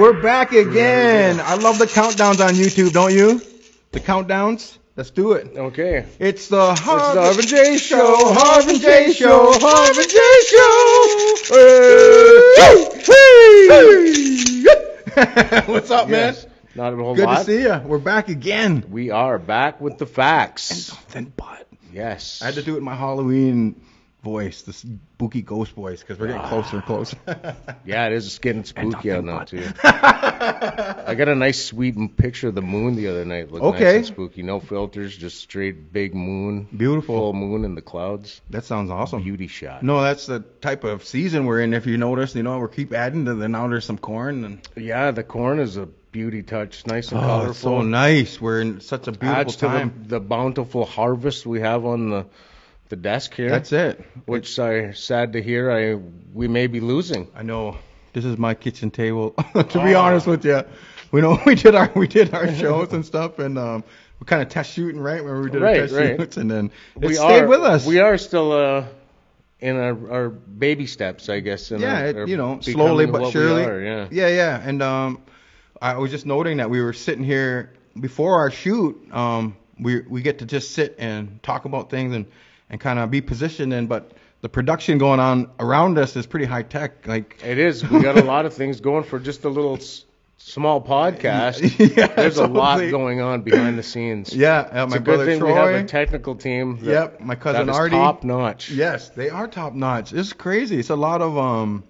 we're back again. I love the countdowns on YouTube, don't you? The countdowns. Let's do it. Okay. It's the Harv, the Harv and Jace Show. Harv and Jace Show. Harv and Jace Show. What's up, Yes. man? Not a whole Good lot. to see you. We're back again. We are back with the facts. And something but. Yes. I had to do it in my Halloween voice, the spooky ghost voice, because we're getting ah. closer and closer. Yeah, it is getting spooky out nothing now too. I got a nice sweet picture of the moon the other night. Looked Okay. nice and spooky. No filters, just straight big moon. Beautiful. Full moon in the clouds. that sounds awesome. Beauty shot. No, that's the type of season we're in. If you notice, you know, we keep adding to the now there's some corn and Yeah, the corn is a beauty touch. Nice and oh, colorful. it's so nice. We're in such a beautiful Adds to time. the, the bountiful harvest we have on the the desk here. That's it. Which I sad to hear I we may be losing. I know. This is my kitchen table. to be Oh. honest with you, we know we did our we did our shows and stuff, and um, we kind of test shooting right when we did Right, our test right. shoots, and then it we stayed are with us. We are still uh in our, our baby steps, I guess. Yeah, our, it, you know, slowly but surely. are, yeah. yeah, yeah. And um, I was just noting that we were sitting here before our shoot. Um, we we get to just sit and talk about things and and kind of be positioned in, but the production going on around us is pretty high tech. Like It is. We got a lot of things going for just a little s- small podcast. Yeah, There's a lot going on behind the scenes. yeah, uh, It's my a good thing Troy. we have a technical team. That, Yep, my cousin that is Artie. top notch. Yes, they are top notch. It's crazy. It's a lot of um,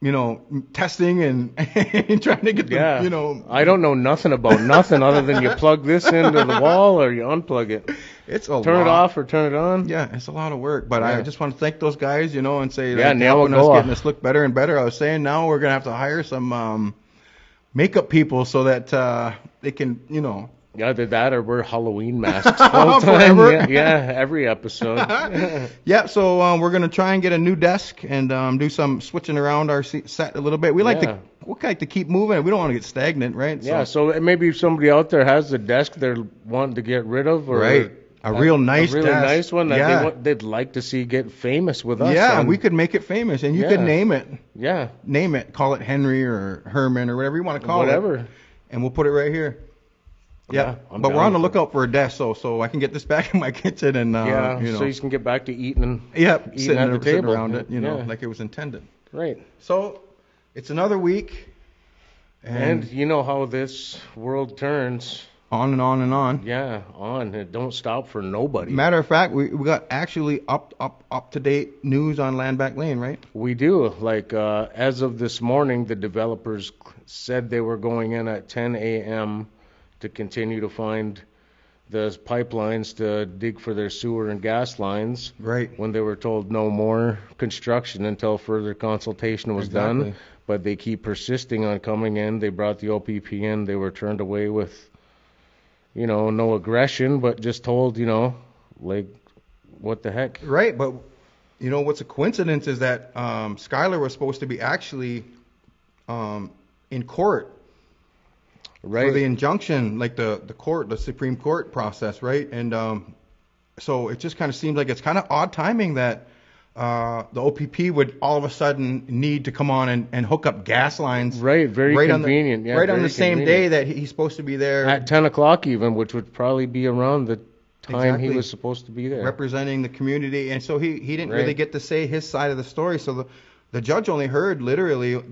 you know, testing and, and trying to get the, Yeah. you know, I don't know nothing about nothing other than you plug this into the wall or you unplug it. It's a Turn lot. it off or turn it on. Yeah, it's a lot of work, but I just want to thank those guys, you know, and say Yeah, like, helping us getting us look better and better. I was saying now we're gonna have to hire some um, makeup people so that uh, they can, you know, Either that or we're Halloween masks all the time. Yeah, yeah, every episode. yeah. So um, we're gonna try and get a new desk and um, do some switching around our set a little bit. We like Yeah. to we like to keep moving. We don't want to get stagnant, right? Yeah, so maybe if somebody out there has a desk they're wanting to get rid of, or Right. A real nice a really desk. nice one that Yeah. they want, they'd like to see get famous with us. yeah, on- we could make it famous, and you could name it, yeah, name it, call it Henry or Herman or whatever you want to call it. whatever. and we'll put it right here. Yeah, Yeah, but we're on the lookout for a desk, so so I can get this back in my kitchen and uh, yeah, you know, so you can get back to eating and yep, eating sitting, at the table. around it, you know, Yeah. like it was intended. right. So it's another week, and, And you know how this world turns. On and on and on. Yeah, on. It don't stop for nobody. Matter of fact, we, we got actually up up up to date news on Landback Lane, right? We do. Like uh, as of this morning, the developers said they were going in at 10 a.m. to continue to find the pipelines to dig for their sewer and gas lines. Right. When they were told no more construction until further consultation was Exactly. done, but they keep persisting on coming in. They brought the OPP in. They were turned away with, you know, no aggression, but just told, you know, like, what the heck? Right, but you know what's a coincidence is that um, Skyler was supposed to be actually um, in court Right. for the injunction, like the the court, the Supreme Court process, right? And um, so it just kind of seems like it's kind of odd timing that uh, the OPP would all of a sudden need to come on and, and hook up gas lines. Right, very right convenient. On the, yeah, right on the same convenient. day that he's supposed to be there At 10 o'clock even, which would probably be around the time Exactly. he was supposed to be there. representing the community, and so he he didn't Right. really get to say his side of the story. So the the judge only heard literally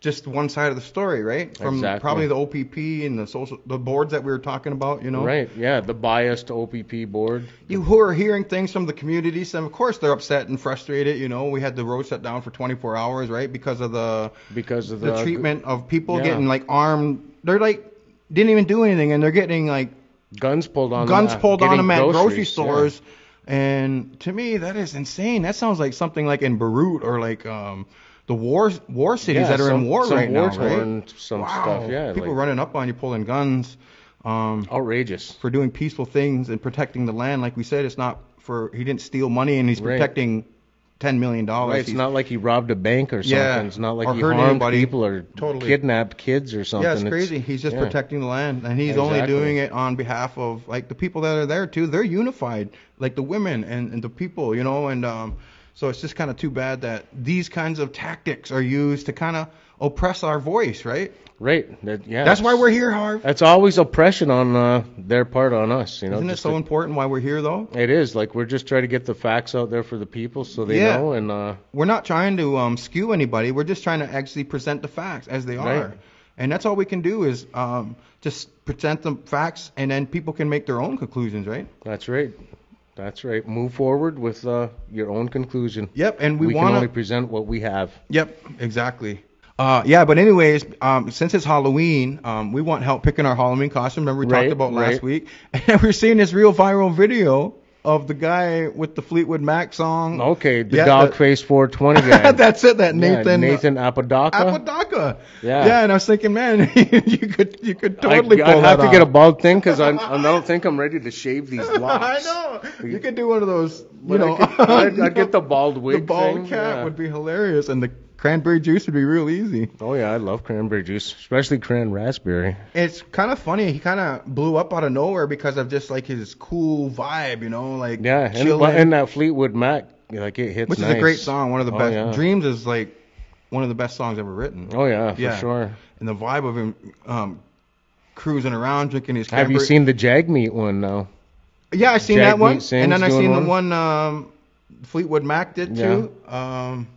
just one side of the story, right? From Exactly. probably the OPP and the social the boards that we were talking about, you know. Right, yeah, the biased OPP board. You who are hearing things from the community, some of course they're upset and frustrated. You know, we had the road shut down for 24 hours, right, because of the Because of the, the, treatment of people yeah. getting like armed. They're like didn't even do anything, and they're getting like guns pulled on guns them, pulled on them at grocery groceries, yeah. stores. And to me, that is insane. That sounds like something like in Beirut or like um, the war war cities Yeah, that are some- in war some right now, war-torn right? some wow. stuff, yeah, People like- running up on you, pulling guns, um, Outrageous. for doing peaceful things and protecting the land. Like we said, it's not for he didn't steal money and he's Right. protecting ten million dollars. Right, it's not like he robbed a bank or something. Yeah, It's not like he harmed anybody. people or Totally. kidnapped kids or something. Yeah, it's crazy. He's just yeah. protecting the land, and he's only doing it on behalf of like the people that are there too. They're unified, like the women and, and the people, you know. And um, So it's just kind of too bad that these kinds of tactics are used to kind of oppress our voice, right? Right. That, yeah. That's why we're here, Harv. That's always oppression on uh, their part on us. You know. Isn't it so to- important why we're here, though? It is like we're just trying to get the facts out there for the people so they Yeah. know and uh, We're not trying to um, skew anybody. We're just trying to actually present the facts as they are. Right. And that's all we can do is um, just present the facts, and then people can make their own conclusions, right? that's right. That's right. Move forward with uh, your own conclusion. Yep. And we, We, want can to. only present what we have. Yep, exactly. Uh, yeah, but anyways, um, since it's Halloween, um, we want help picking our Halloween costume. Remember we Right, talked about last right. week, and we're seeing this real viral video of the guy with the Fleetwood Mac song. Okay, the Yeah, dog face 420 guy. That's it. That Yeah, Nathan. Uh, Nathan Apodaca. Apodaca. Yeah. Yeah, and I was thinking, man, you could you could I, totally I pull have that to get a bald thing because I, I don't think I'm ready to shave these locks. I know. You could do one of those. You know, I I'd get the bald wig the bald thing. cap yeah. would be hilarious, and the cranberry juice would be real easy. Oh yeah, I love cranberry juice, especially cran raspberry. It's kind of funny. He kind of blew up out of nowhere because of just like his cool vibe, you know, like Yeah, and, chilling, and that Fleetwood Mac, like it hits which nice. is a great song. One of the Oh, best. yeah. Dreams is like one of the best songs ever written. Oh yeah, for Yeah. sure. And the vibe of him um, cruising around drinking his. Have you seen the Jagmeet one now? Yeah, I seen Jack that one, and then I seen one? the one um, Fleetwood Mac did Yeah. too. Um,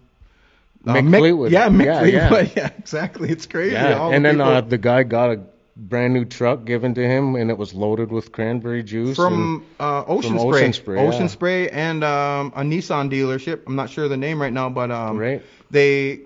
uh, Mick Fleetwood. Yeah, Mick Yeah, Fleetwood. Yeah. exactly. It's crazy. Yeah, All and the then people uh, the guy got a brand new truck given to him, and it was loaded with cranberry juice. from uh, Ocean from Spray, Ocean Spray, Ocean yeah. Spray, and um, a Nissan dealership. I'm not sure the name right now, but um, right. they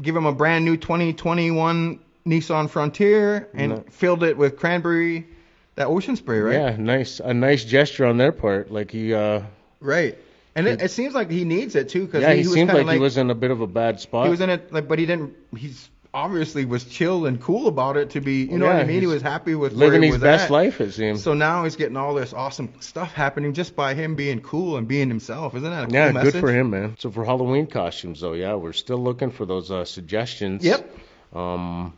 give him a brand new 2021 Nissan Frontier and No. filled it with cranberry, that Ocean Spray, right? Yeah, nice, a nice gesture on their part. Like he, uh, Right. And it, it seems like he needs it too, because yeah, he, he, was seemed kinda like, he was in a bit of a bad spot. he was in it, like, but he didn't. He's obviously was chill and cool about it to be. You know Yeah, what I mean? He was happy with where living his best at. life, it seems. So now he's getting all this awesome stuff happening just by him being cool and being himself. Isn't that a cool yeah, message? good for him, man. So for Halloween costumes, though, yeah, we're still looking for those uh, suggestions. Yep. Um,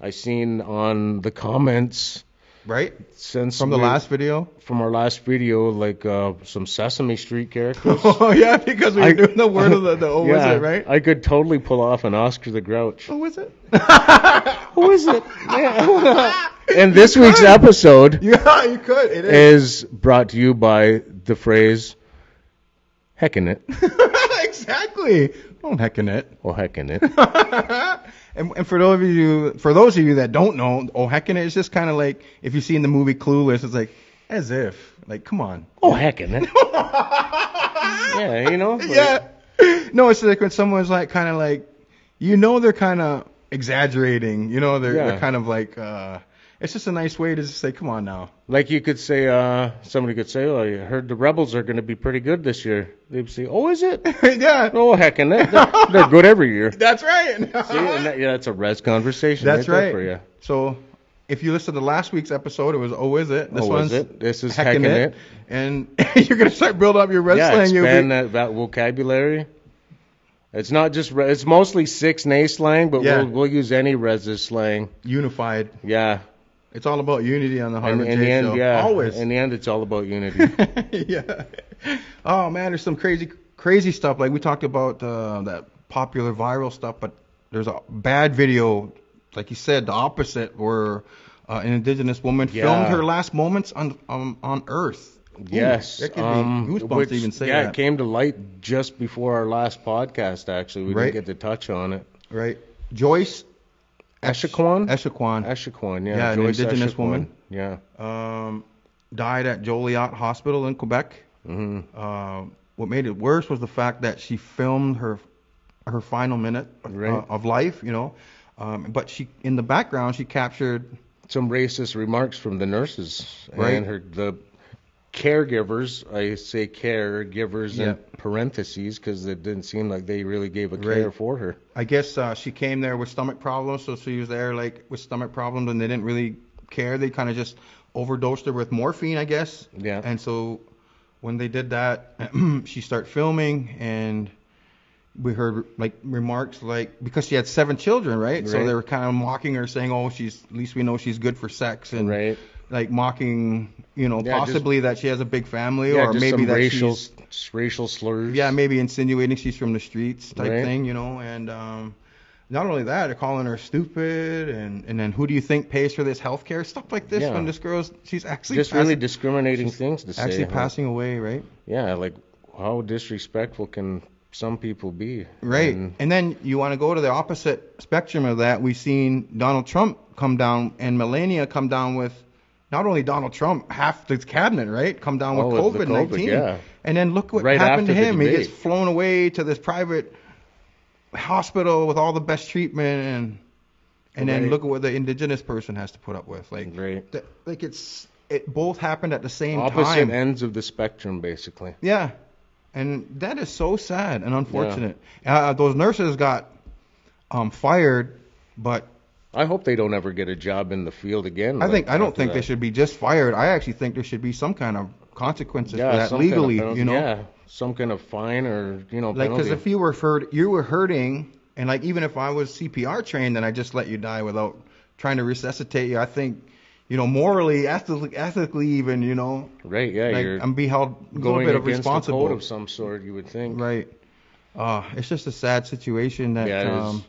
I seen on the comments Right since from the we- last video. from our last video, like uh, some Sesame Street characters. oh yeah, because we were I- doing the word of the, the oh was it right? I could totally pull off an Oscar the Grouch. Oh was it? Who is it? Yeah. and this week's episode yeah, you could. It is. is brought to you by the phrase "heckin' it" exactly. Oh heckin' it. or "heckin' it." And, and for those of you, for those of you that don't know, oh heckin' it is just kind of like if you see in the movie Clueless, it's like as if, like come on. Oh, heckin' it. yeah, you know. like- yeah. No, it's like when someone's like kind of like, you know, they're kind of exaggerating. You know, they're, Yeah. they're kind of like, uh, it's just a nice way to just say, come on now. Like you could say, uh, somebody could say, "Oh, I heard the Rebels are going to be pretty good this year." They'd say, "Oh, is it?" yeah. Oh, heckin' it. They're, they're good every year. That's right. See, and that, yeah, that's a res conversation. That's right. For you. So if you listen to last week's episode, it was oh is it? This oh, one's is it? This is heckin' heckin' it. it. and you're gonna start building up your Yeah, slang. You'll expand be, that, that vocabulary. It's not just re- it's mostly six nay slang, but Yeah. we'll we'll use any res slang. unified. Yeah. It's all about unity on the And Harvard in J the end, Show. yeah. Always. In the end, it's all about unity. yeah. Oh man, there's some crazy, crazy stuff. Like we talked about uh, that popular viral stuff, but there's a bad video, like you said, the opposite, where uh, an indigenous woman Yeah. filmed her last moments on um, on Earth. Yes. that gives me um, goosebumps which, to even say yeah, that. Yeah, it came to light just before our last podcast. Actually, we Right. didn't get to touch on it. Right. Joyce Echaquan. Echaquan Echaquan, yeah. Yeah, an indigenous woman. Yeah. um, died at Joliette Hospital in Quebec. Mm-hmm. Uh, what made it worse was the fact that she filmed her her final minute Right. uh, of life, you know. Um, but she, in the background, she captured Some racist remarks from the nurses Right. and her the caregivers. I say caregivers Yeah. in parentheses because it didn't seem like they really gave a care Right. for her. I guess uh, she came there with stomach problems, so she was there like with stomach problems, and they didn't really care. They kind of just overdosed her with morphine, I guess. Yeah. And so when they did that, she started filming, and we heard like remarks like because she had seven children, right? So they were kind of mocking her, saying, "Oh, she's at least we know she's good for sex," and Right. Like mocking, you know, Yeah, just- possibly that she has a big family, yeah, or just maybe that racial she's racial slurs. yeah, maybe insinuating she's from the streets type Right. thing, you know, and um, not only that, they're calling her stupid, and and then who do you think pays for this health care stuff like this Yeah. when this girl's she's actually just really discriminating things to say. actually huh? passing away, right? Yeah, like how disrespectful can some people be? Right. And- And then you want to go to the opposite spectrum of that. We've seen Donald Trump come down and Melania come down with not only Donald Trump, half the cabinet, right? Come down with Oh, COVID 19. yeah. And then look what Right happened to him. He gets flown away to this private hospital with all the best treatment and and then look at what the indigenous person has to put up with. Like Right. th- like it's it both happened at the same Opposite time. ends of the spectrum, basically. Yeah, and that is so sad and unfortunate. Uh, those nurses got um, fired, but I hope they don't ever get a job in the field again. I like, think I don't think they should be just fired. I actually think there should be some kind of consequences yeah, for that some kind of legally. you know, Yeah, some kind of fine or you know like because if you were hurt, you were hurting, and like even if I was CPR trained, and I just let you die without trying to resuscitate you. I think. You know, morally, ethically, ethically, even, you know, right? Yeah, like you're I'm be held a little going bit of responsible. code of some sort. You would think. Right. Uh, it's just a sad situation that Yeah, um,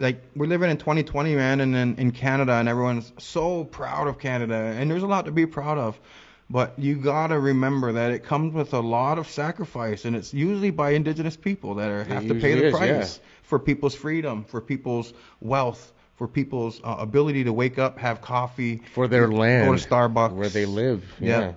like we're living in 2020, man, and in, in Canada, and everyone's so proud of Canada, and there's a lot to be proud of. But you gotta remember that it comes with a lot of sacrifice, and it's usually by Indigenous people that are, have to pay the is, price yeah. for people's freedom, for people's wealth, for people's uh, ability to wake up, have coffee, For their land, go to Starbucks, where they live. Yeah. Yeah.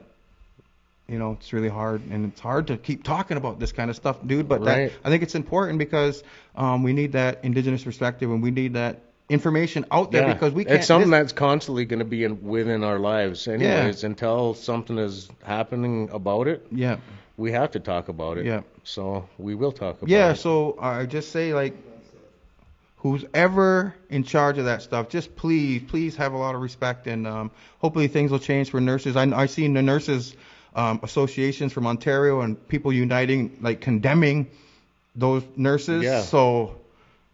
You know, it's really hard, and it's hard to keep talking about this kind of stuff, dude. But Right. that, I think it's important because um, we need that indigenous perspective, and we need that information out there Yeah. because we can't. It's something that's constantly going to be in, within our lives, anyways. Until something is happening about it, yeah, we have to talk about it. Yeah. So we will talk about yeah. it. So I just say like, who's ever in charge of that stuff, just please, please have a lot of respect, and um, hopefully things will change for nurses. I I seen the nurses um, associations from Ontario and people uniting, like condemning those nurses. Yeah. So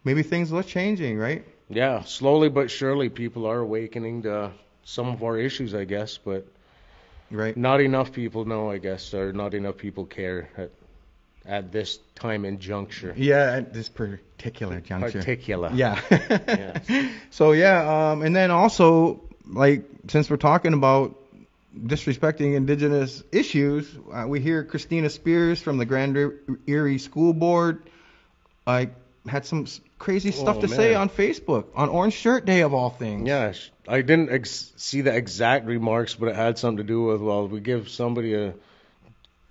maybe things are changing, right? Yeah, slowly but surely, people are awakening to some of our issues, I guess, but Right. not enough people know, I guess, or not enough people care at, at this time and juncture. Yeah, at this particular juncture. Particular. Yeah. Yes. So yeah, um, and then also like since we're talking about disrespecting indigenous issues, uh, we hear Christina Spears from the Grand Erie School Board, like had some crazy stuff Oh, to say on Facebook on Orange Shirt Day of all things. Yeah, I didn't ex- see the exact remarks, but it had something to do with well, we give somebody a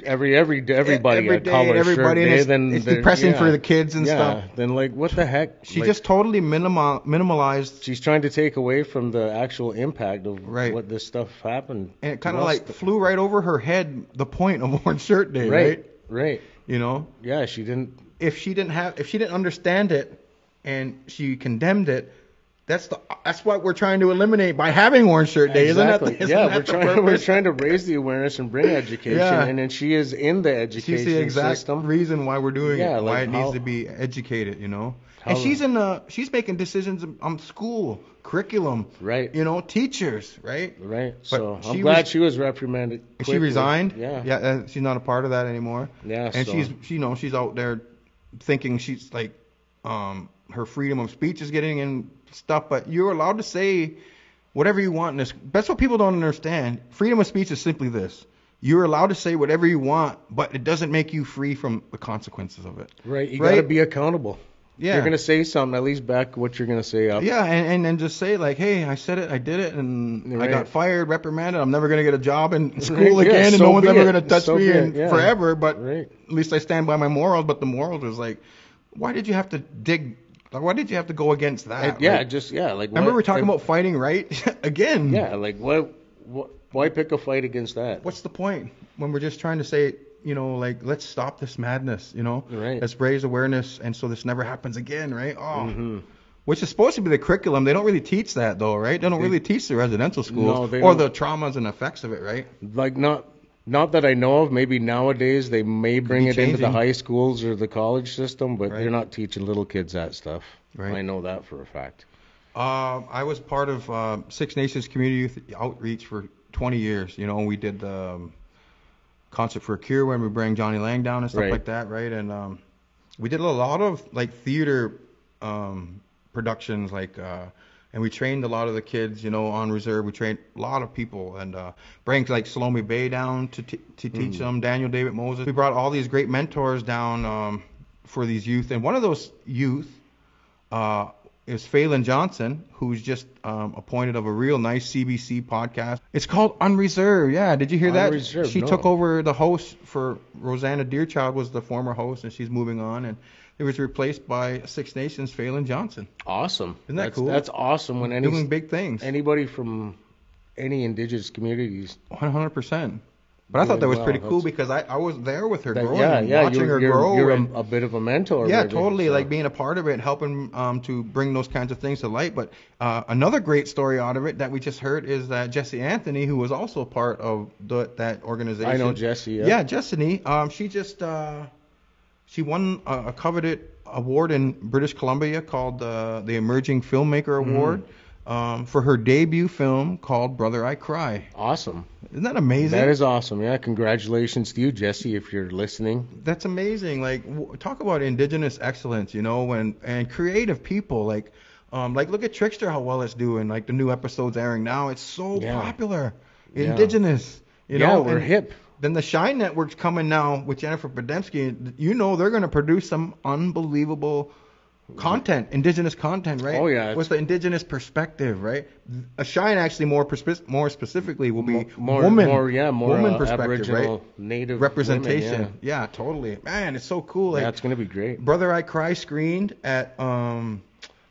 every every everybody every a day, color everybody, shirt and day, it's- then it's depressing yeah, for the kids and yeah, stuff. Then like what the heck? She Like, just totally minimal minimalized she's trying to take away from the actual impact of Right. what this stuff happened. and it kind of like flew right over her head the point of Orange Shirt Day, right? right, right. You know, Yeah, she didn't. if she didn't have if she didn't understand it and she condemned it that's the that's what we're trying to eliminate by having orange shirt day exactly. isn't that the, isn't yeah, that we're trying we're trying to raise the awareness and bring education, Yeah. and then she is in the education she's the exact system. reason why we're doing Yeah, it why like it needs to be educated you know and she's in the she's making decisions on school curriculum Right. you know teachers right Right. So I'm glad was- she was reprimanded. she resigned Yeah. yeah uh, she's not a part of that anymore Yeah. and so- she's she, you know she's out there thinking she's like um her freedom of speech is getting in stuff but you're allowed to say whatever you want in this that's what people don't understand freedom of speech is simply this you're allowed to say whatever you want but it doesn't make you free from the consequences of it Right. You Right? got to be accountable. yeah You're gonna say something. At least back what you're gonna say up. yeah, and, and then just say like, hey, I said it, I did it, and I got fired, reprimanded. I'm never gonna get a job in school Right, yeah, again, and so no one's ever gonna touch So me in yeah. forever. But Right. at least I stand by my morals. But the morals is like, why did you have to dig? Like, why did you have to go against that? And- yeah. Like, just yeah. Like. remember what- we were talking about fighting right again. Yeah. Like what? What? Why pick a fight against that? What's the point when we're just trying to say, you know, like let's stop this madness, you know? Right. Let's raise awareness, and so this never happens again, right? Oh. hmm Which is supposed to be the curriculum. They don't really teach that though, right? They don't They- really teach the residential schools No, or don't. the traumas and effects of it, right? Like not. Not that I know of. Maybe nowadays they may bring be it into the changing. high schools or the college system, but Right. they're not teaching little kids that stuff. Right. I know that for a fact. Uh, I was part of uh, Six Nations Community Youth Outreach for 20 years. You know, we did the um, concert for a cure when we bring Jonny Lang down and stuff Right. like that, right? And um, we did a lot of like theater um, productions, like, uh, and we trained a lot of the kids, you know, on reserve. We trained a lot of people and uh, bring like Salome Bey down to t- to teach them, Daniel David Moses. We brought all these great mentors down um, for these youth, and one of those youth uh, is Falen Johnson, who's just um, appointed of a real nice CBC podcast. It's called Unreserved. Yeah, did you hear that? Unreserved, She no. took over the host for Rosanna Deerchild was the former host, and she's moving on, and it was replaced by Six Nations Falen Johnson. Awesome. Isn't that that's, cool? That's awesome when any Doing big things. anybody from any indigenous communities. 100%. But I thought that was well, pretty cool that's- because I, I was there with her That, growing, yeah, yeah. watching you're her you're, grow. you're and- a, a bit of a mentor. Yeah, maybe, totally. so. Like being a part of it, helping um, to bring those kinds of things to light. But uh, another great story out of it that we just heard is that Jessie Anthony, who was also a part of the, that organization. I know Jessie. Yeah. Yeah, Jessie. Um, she just uh, she won a, a coveted award in British Columbia called uh, the Emerging Filmmaker Mm-hmm. Award um, for her debut film called Brother I Cry. Awesome. Isn't that amazing? That is awesome. Yeah. Congratulations to you, Jessie, if you're listening. That's amazing. Like w- talk about indigenous excellence, you know, and and creative people. Like, um, like look at Trickster, how well it's doing. Like the new episodes airing now, it's so Yeah. popular. Yeah. Indigenous, you yeah, know. we're and hip. Then the Shine Network's coming now with Jennifer Podemski. You know they're going to produce some unbelievable content, indigenous content, right? Oh, yeah, With the indigenous perspective, right? A Shine actually more perspe- more specifically will be more, woman, more, yeah, more woman uh, perspective, Aboriginal, right? native Representation. women, yeah. totally. Man, it's so cool. yeah. Like, yeah, it's gonna be great. Brother I Cry screened at um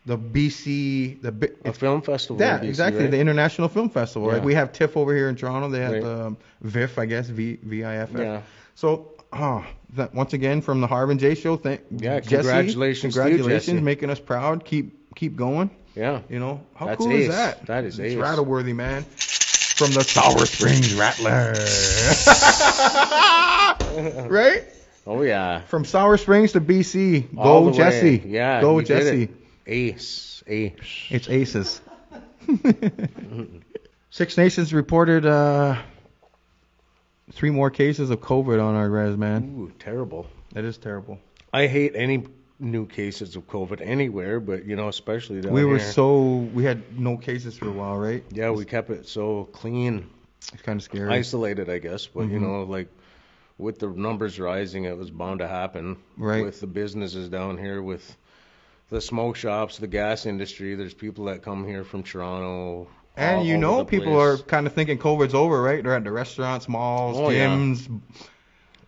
the BC the A film festival. yeah BC, exactly right? the International Film Festival. Like we have TIFF over here in Toronto. They have the um, VIF I guess V V I F F. Yeah. So oh, that once again from the Harv N Jace Show. Thank Yeah, Jessie, congratulations to you, congratulations, making us proud. Keep keep going. Yeah. You know how That's cool ace. is that? That is it's ace. rattle-worthy, man. From the Sour Springs Rattler. right? Oh yeah. From Sour Springs to BC. Go the way. Jessie. Yeah. Go Jessie. Ace. Ace. It's aces. Six Nations reported uh, three more cases of COVID on our res, man. Ooh, terrible. That is terrible. I hate any new cases of COVID anywhere, but you know, especially down we were here. so we had no cases for a while, right? Yeah, we kept it so clean, It's kind of scary. isolated, I guess. But you Mhm. know, like with the numbers rising, it was bound to happen. Right. With the businesses down here, with the smoke shops, the gas industry, there's people that come here from Toronto. and you know, people place. are kind of thinking COVID's over, right? They're at the restaurants, malls, Oh, yeah. gyms.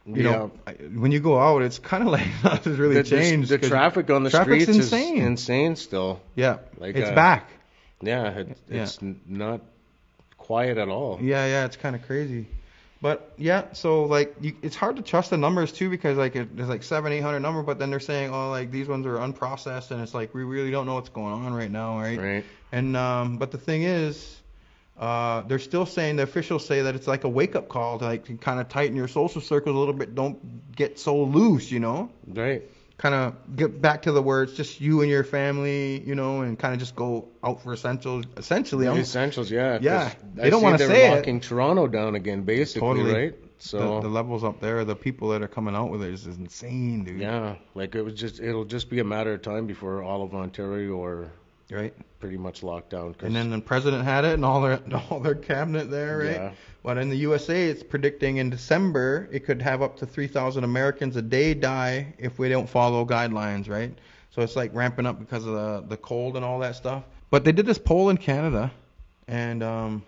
You yeah. know, when you go out, it's kind of like nothing's really the, changed. The, traffic on the streets insane. is insane still. Yeah, Like, it's uh, back. Yeah, it, Yeah. it's not quiet at all. Yeah, yeah, it's kind of crazy. But yeah, so like you, it's hard to trust the numbers too because like it, there's like seven, eight hundred number, but then they're saying oh like these ones are unprocessed and it's like we really don't know what's going on right now, right? Right. And um, but the thing is, uh, they're still saying the officials say that it's like a wake up call to like kind of tighten your social circles a little bit. Don't get so loose, you know. Right. Kind of get back to the words, just you and your family, you know, and kind of just go out for essentials. Essentially, The essentials, yeah. Yeah, I they don't wanna they're it. locking Toronto down again, basically, Totally. right? So the, the levels up there, the people that are coming out with it is, insane, dude. yeah, like it was just it'll just be a matter of time before all of Ontario are Right. pretty much locked down. And then the president had it and all their all their cabinet there, right? Yeah. But in the USA, it's predicting in December it could have up to 3,000 Americans a day die if we don't follow guidelines, right? So it's like ramping up because of the the cold and all that stuff. But they did this poll in Canada, and um,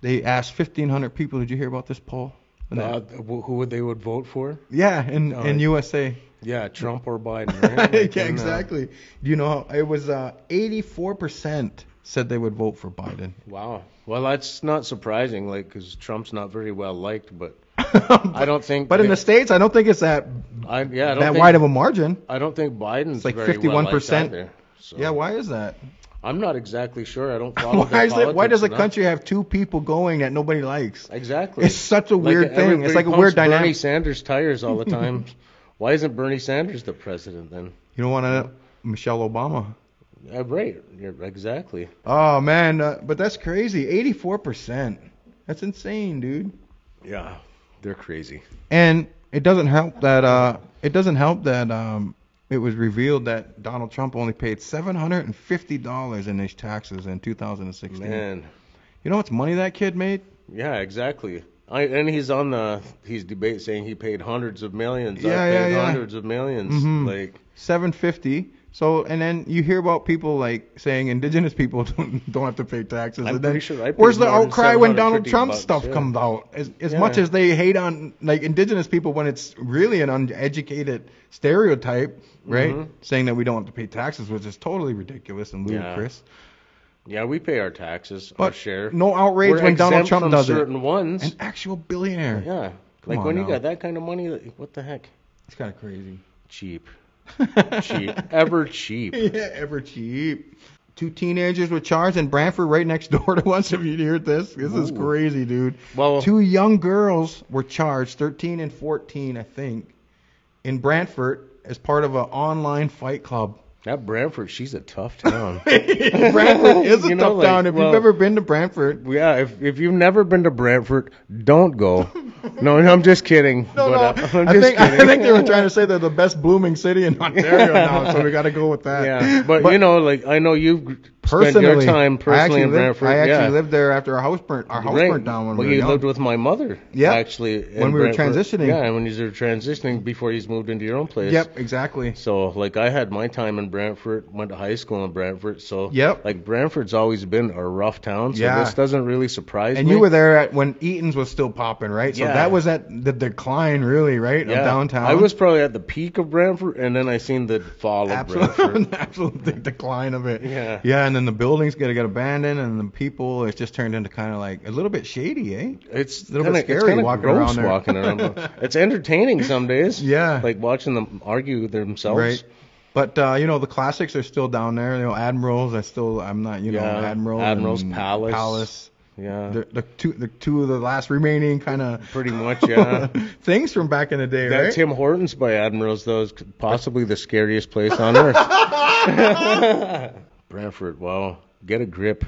they asked 1,500 people. Did you hear about this poll? uh, who would they would vote for? yeah, in Oh, in USA. Yeah, Trump or Biden. Right? Like yeah, uh, exactly. Do you know how it was? Uh, 84% said they would vote for Biden. wow. Well, that's not surprising, like because Trump's not very well liked, but I don't think. But in the states, I don't think it's that I, yeah, I don't that think, wide of a margin. I don't think Biden's It's like very well liked 51%. either, so. Yeah, why is that? I'm not exactly sure. I don't follow Why is it? Why does a enough. country have two people going that nobody likes? Exactly. It's such a weird thing. It's like a weird Bernie. Sanders tires all the time. Why isn't Bernie Sanders the president then? You don't want to Michelle Obama. Uh, right. You're, exactly. Oh man, uh, but that's crazy. 84%. That's insane, dude. Yeah. They're crazy. And it doesn't help that uh it doesn't help that um it was revealed that Donald Trump only paid $750 in his taxes in 2016. Man. You know how much money that kid made? Yeah, exactly. I, and he's on the he's debate saying he paid hundreds of millions. Yeah, I paid yeah, yeah. hundreds of 1000000s Mhm. Like 750. So and then you hear about people like saying indigenous people don't, don't have to pay taxes. I'm and then pretty sure I paid where's the outcry when Donald 750 Trump bucks, stuff yeah. comes out? As as Yeah. much as they hate on like indigenous people when it's really an uneducated stereotype, right? Mhm. Saying that we don't have to pay taxes, which is totally ridiculous and ludicrous. yeah, we pay our taxes, our But share. no outrage We're when Donald Trump does certain it. ones. An actual billionaire. yeah. Come Like when you got that kind of money, what the heck? It's kind of crazy. Cheap. cheap. Ever cheap. yeah, ever cheap. Two teenagers were charged in Brantford right next door to us. If you heard this, this is crazy, dude. Well, Two young girls were charged, 13 and 14, I think, in Brantford as part of an online fight club. That Brantford, she's a tough town. Brantford is a You know, tough like, town. If well- you've ever been to Brantford, yeah, if if you've never been to Brantford, don't go. No, I'm just kidding. no, but, no, uh, I'm I just think I think they were trying to say they're the best blooming city in Ontario now, so we got to go with that. Yeah, but, you know, like I know you've spent personally, your time personally in lived, Brantford. I actually yeah. lived there after our house burnt. Our house Right. burnt down when well, we were you young. lived with my mother. Yeah. actually, When we were Brantford. transitioning. Yeah, and when you were transitioning before you moved into your own place. Yep, exactly. So, like, I had my time in Brantford, went to high school in Brantford. So, Yep. like, Brantford's always been a rough town. So Yeah. this doesn't really surprise And me. And you were there at when Eaton's was still popping, right? So Yeah. that was at the decline, really, right? yeah. Of downtown. I was probably at the peak of Brantford, and then I seen the fall of Brantford. absolute, absolute de- decline of it. Yeah. Yeah, and then the buildings get to get abandoned, and the people it's just turned into kind of like a little bit shady, eh? It's A little kinda, bit scary it's walking gross around there. walking around. it's entertaining some days. Yeah. Like watching them argue themselves. Right. But uh, you know the classics are still down there. You know Admirals. I still I'm not you know Yeah, Admiral. Admirals, Palace. Palace. Yeah. The, the two the two of the last remaining kind of Pretty much, yeah. things from back in the day, That right? Tim Hortons by Admirals, though, is possibly the scariest place on earth. Brantford, wow. Get a grip.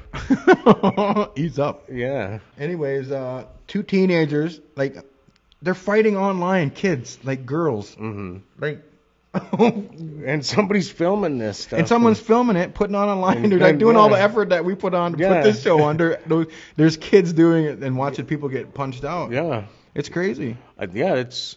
Ease up. Yeah. Anyways, uh, two teenagers, like, they're fighting online, kids, like girls, Mm-hmm. like, And somebody's filming this stuff. and someone's filming it, putting on online. And They're like doing all the effort that we put on to Yeah. put this show. There- There's kids doing it and watching people get punched out. Yeah. It's crazy. Uh, yeah, it's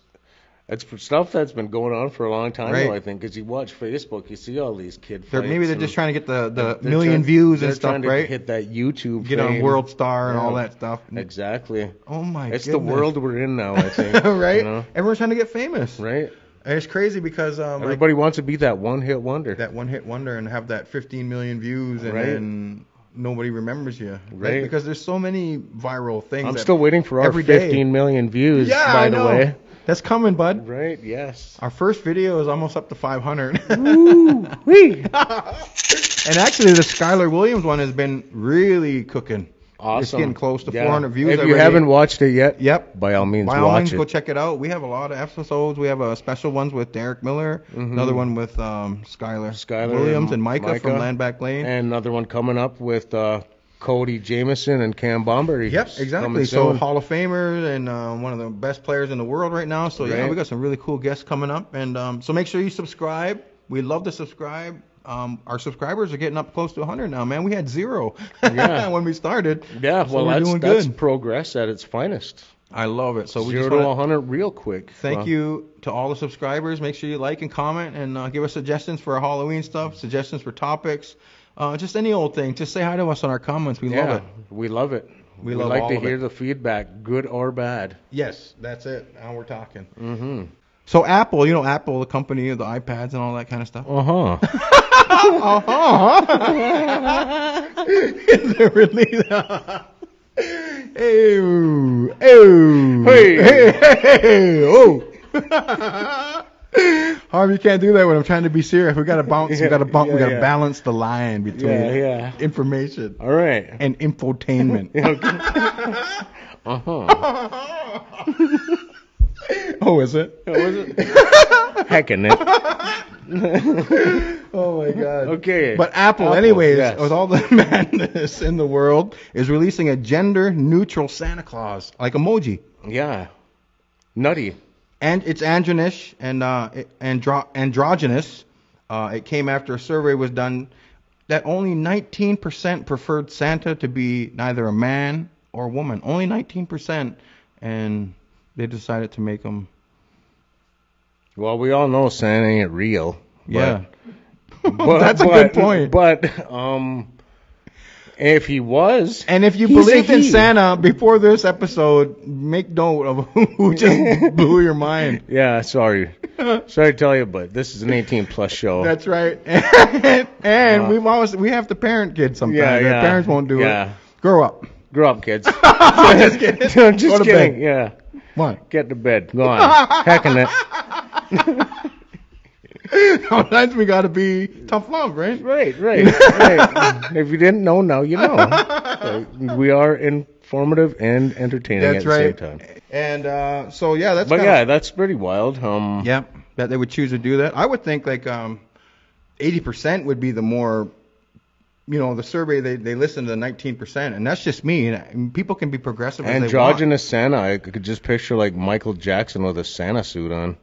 it's stuff that's been going on for a long time, Right. though, I think, because you watch Facebook, you see all these kid They're, maybe they're just trying to get the, the million trying- views and stuff, trying to right? Hit that YouTube. Get on. World Star and all that stuff. Exactly. Oh my god. It's the world we're in now, I think. right? You know? Everyone's trying to get famous. Right? And it's crazy because um, like, Everybody wants to be that one hit wonder. that one hit wonder and have that 15 million views and Right. then nobody remembers you. Right. Because there's so many viral things. I'm still waiting for our every day. 15 million views, Yeah, by I the know. way. That's coming, bud. Right, yes. Our first video is almost up to 500. Woo! Wee! and actually, the Skyler Williams one has been really cooking. Awesome. It's getting close to Yeah. 400 views If you already. haven't watched it yet, Yep. by all means, By all watch means, it. go check it out. We have a lot of episodes. We have a special ones with Derek Miller, Mhm. another one with um, Skyler, Skyler Williams and and Micah, Micah. from Landback Lane. And another one coming up with uh, Cody Jamieson and Cam Bomber. Yep, exactly. So. Hall of Famer and uh, one of the best players in the world right now. So yeah, we got some really cool guests coming up, and um, so make sure you subscribe. We love to subscribe. Um, our subscribers are getting up close to 100 now, man. We had zero Yeah. when we started. yeah, so well, we're that's, doing that's good. progress at its finest. I love it. So we Zero to 100 real quick. thank you to all the subscribers. Make sure you like and comment and uh, give us suggestions for our Halloween stuff, suggestions for topics, uh, just any old thing. Just say hi to us on our comments. We yeah, love it. we love it. We love like to hear it. the feedback, good or bad. Yes, that's it. Now we're talking. Mm-hmm. So Apple, you know Apple, the company of the iPads and all that kind of stuff. Uh-huh. uh-huh. They're really. Ew, ew, Hey. hey, hey, hey, oh. Harvey, you can't do that when I'm trying to be serious. We gotta bounce. we Yeah, gotta bump. we yeah, gotta yeah. balance the line between Yeah, yeah. information All right. and infotainment. Uh-huh. oh, is it? What was it? Heckin' it. Oh my god. Okay. But Apple, Apple, anyways, yes. with all the madness in the world, is releasing a gender-neutral Santa Claus, like emoji, Yeah. Nutty. and it's androgynous and uh, it- andro- androgynous. Uh, it came after a survey was done that only 19% preferred Santa to be neither a man or a woman. Only 19%, and they decided to make them. Well, we all know Santa ain't real. but- Yeah. But, That's a good point. But um, if he was, And if you believed in. Santa before this episode, make note of who just blew your mind. yeah, sorry, sorry to tell you, but this is an 18 plus show. That's right. and and Uh, we've always we have to parent kids sometimes. Yeah, yeah. parents won't do Yeah. it. Grow up. Grow up, kids. just kidding. Just kidding. bed. Yeah, What? get to bed. Go on. Hecking it. Sometimes we gotta be tough love, right? Right, right, right. if you didn't know, now you know. We are informative and entertaining That's at the right. same time. And uh, so yeah, that's But yeah, that's pretty wild. Um, Yeah, that they would choose to do that. I would think like um, 80% would be the more, you know, the survey they they listen to the 19%, and that's just me. And people can be progressive. Androgynous Santa, I could just picture like Michael Jackson with a Santa suit on.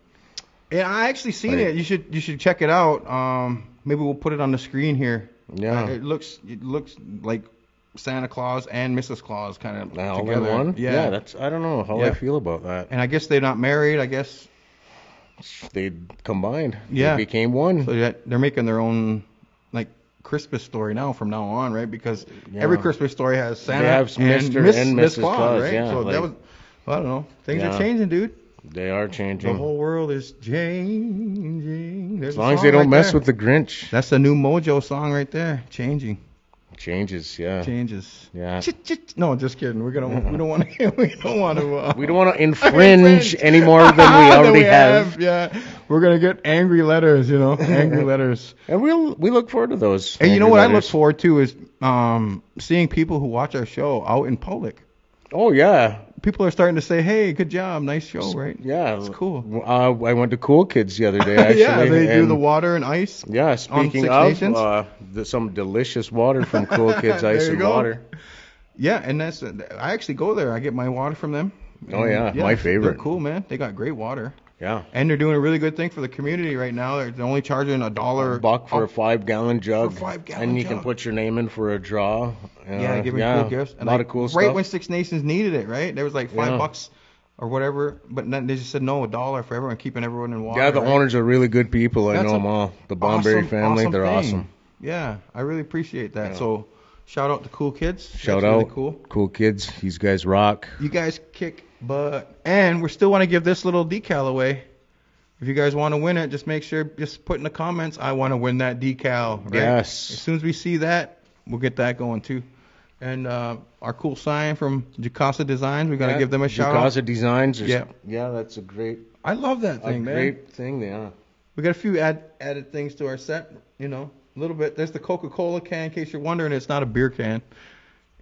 Yeah, I actually seen Like- it. You should you should check it out. Um, maybe we'll put it on the screen here. Yeah. Uh, it looks it looks like Santa Claus and Mrs. Claus kind of All in together. one? Yeah. that's I don't know how Yeah. I feel about that. and I guess they're not married. I guess They combined. Yeah. They became one. so that they're making their own Christmas story now from now on, right? Because every Christmas story has Santa have and Mr. Miss, and Miss Mrs. Claus, Claus, right? yeah, so like- that was I don't know. Things Yeah. are changing, dude. They are changing. The whole world is changing. There's as long as they don't right mess there. with the Grinch. That's the new Mojo song right there. Changing. Changes, yeah. changes. Yeah. No, just kidding. We're gonna. We don't want to. We don't want to. Uh, We don't want to infringe any more than we already we have. Yeah, we're gonna get angry letters. You know, angry letters. And we'll we look forward to those. And you know what I look forward to is um seeing people who watch our show out in public. Oh yeah, People are starting to say, "Hey, good job, nice show," right? yeah. It's cool. Uh, I went to Cool Kids the other day. Actually, yeah, they do the water and ice. Yeah, speaking of, uh, the, some delicious water from Cool Kids Ice and go. Water. Yeah, and that's I actually go there. I get my water from them. Oh, yeah, my favorite. They're cool, man. They got great water. Yeah, And they're doing a really good thing for the community right now. They're only charging a dollar a buck for a five gallon jug, For a five-gallon and you can put your name in for a draw. Uh, Yeah, giving yeah, cool gifts. A lot of cool right stuff. when Six Nations needed it, right? There was like five Yeah. bucks or whatever, but then they just said no, a dollar for everyone, keeping everyone in water. yeah, the right? owners are really good people. I That's know them all. The Bomberry Awesome, family, awesome they're thing. awesome. Yeah, I really appreciate that. Yeah. So, shout out to Cool Kids. Shout That's really out, cool. cool kids. These guys rock. You guys kick butt, and we still want to give this little decal away. If you guys want to win it, just make sure just put in the comments. I want to win that decal. Right? Yes. As soon as we see that, we'll get that going too. And uh, our cool sign from Jacasa Designs, we got to Yeah, give them a shout out. Jacasa Designs. Are, Yeah. yeah, that's a great, I love that a thing, man. great thing. Yeah. We got a few add, added things to our set, you know, a little bit. There's the Coca-Cola can, in case you're wondering. It's not a beer can.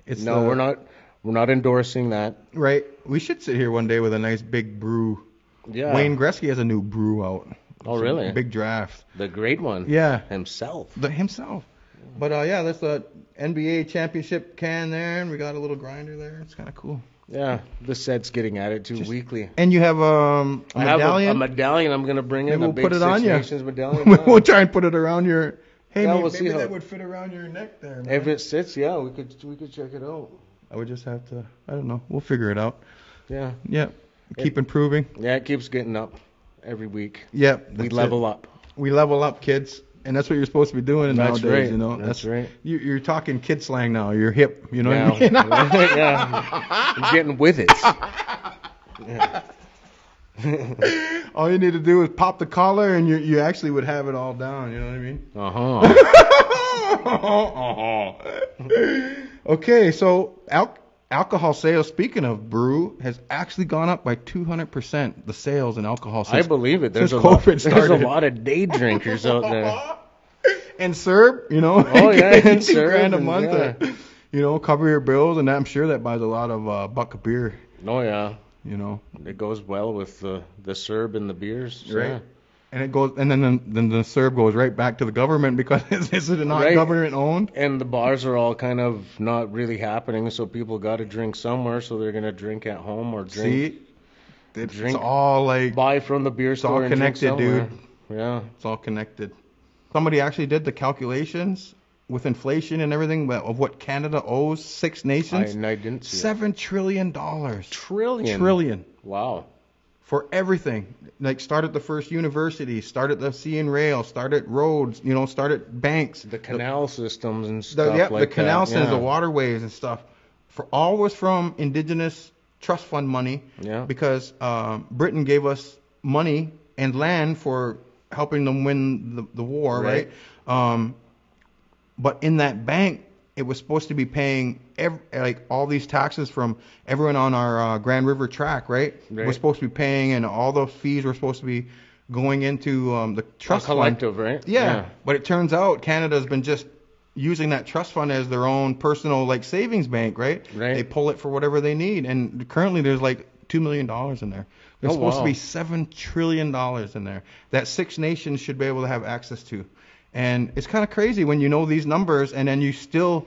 It's no, the- we're not. We're not endorsing that. Right. We should sit here one day with a nice big brew. Yeah. Wayne Gretzky has a new brew out. Oh, It's a really? Big draft. the great one. Yeah. Himself. The, himself. But uh, yeah, that's the NBA championship can there, and we got a little grinder there. It's kind of cool. Yeah. The set's getting added to Just- weekly. And you have um, a I have a, medallion. a medallion. I'm gonna bring in Maybe we'll put it on. Nations medallion. we'll try and put it around your. Hey, Yeah, maybe, we'll maybe that would fit around your neck there. Man. if it sits, yeah, we could we could check it out. I would just have to. I don't know. We'll figure it out. Yeah. Yeah. Keep improving. Yeah, it keeps getting up every week. Yep. We level it. up. We level up, kids, and that's what you're supposed to be doing That's nowadays. right. You know, That's right. You, you're talking kid slang now. You're hip. You know yeah. what I mean? yeah. I'm getting with it. Yeah. all you need to do is pop the collar, and you you actually would have it all down. You know what I mean? Uh huh. Uh-huh. okay, so al- alcohol sales. Speaking of brew, has actually gone up by 200 percent. The sales in alcohol. Sales. I believe it. There's a lot, there's a lot of day drinkers out there. and CERB, you know, Oh, yeah, and 18 CERB grand a month. yeah. uh, you know, cover your bills, and I'm sure that buys a lot of uh, buck of beer. Oh yeah. You know, It goes well with the the CERB and the beers. Right. Yeah. And it goes, and then the, then the CERB goes right back to the government because is it not Right. government owned? And the bars are all kind of not really happening, so people got to drink somewhere, so they're gonna drink at home or drink See, it's, Drink- all like buy from the beer all store and drink connected, dude. Yeah. it's all connected. Somebody actually did the calculations with inflation and everything of what Canada owes six nations. and I didn't see it. Seven trillion dollars. trillion. Trillion. Wow. For everything. Like started the first university, started the sea and rail, started roads, you know, started banks, The canal systems and the, stuff yeah, like the canal that. systems, yeah. the waterways and stuff. For all was from indigenous trust fund money Yeah. because um, Britain gave us money and land for helping them win the, the war, right? Right. Um, but in that bank, it was supposed to be paying ev- like all these taxes from everyone on our uh, Grand River track, right? Right. We're supposed to be paying, and all those fees were supposed to be going into um, the A trust fund. collective, right? Yeah. But it turns out Canada's been just using that trust fund as their own personal like savings bank, right? Right. They pull it for whatever they need, and currently there's like two million dollars in there. There's Oh, supposed wow. to be seven trillion dollars in there that six nations should be able to have access to, and it's kind of crazy when you know these numbers and then you still,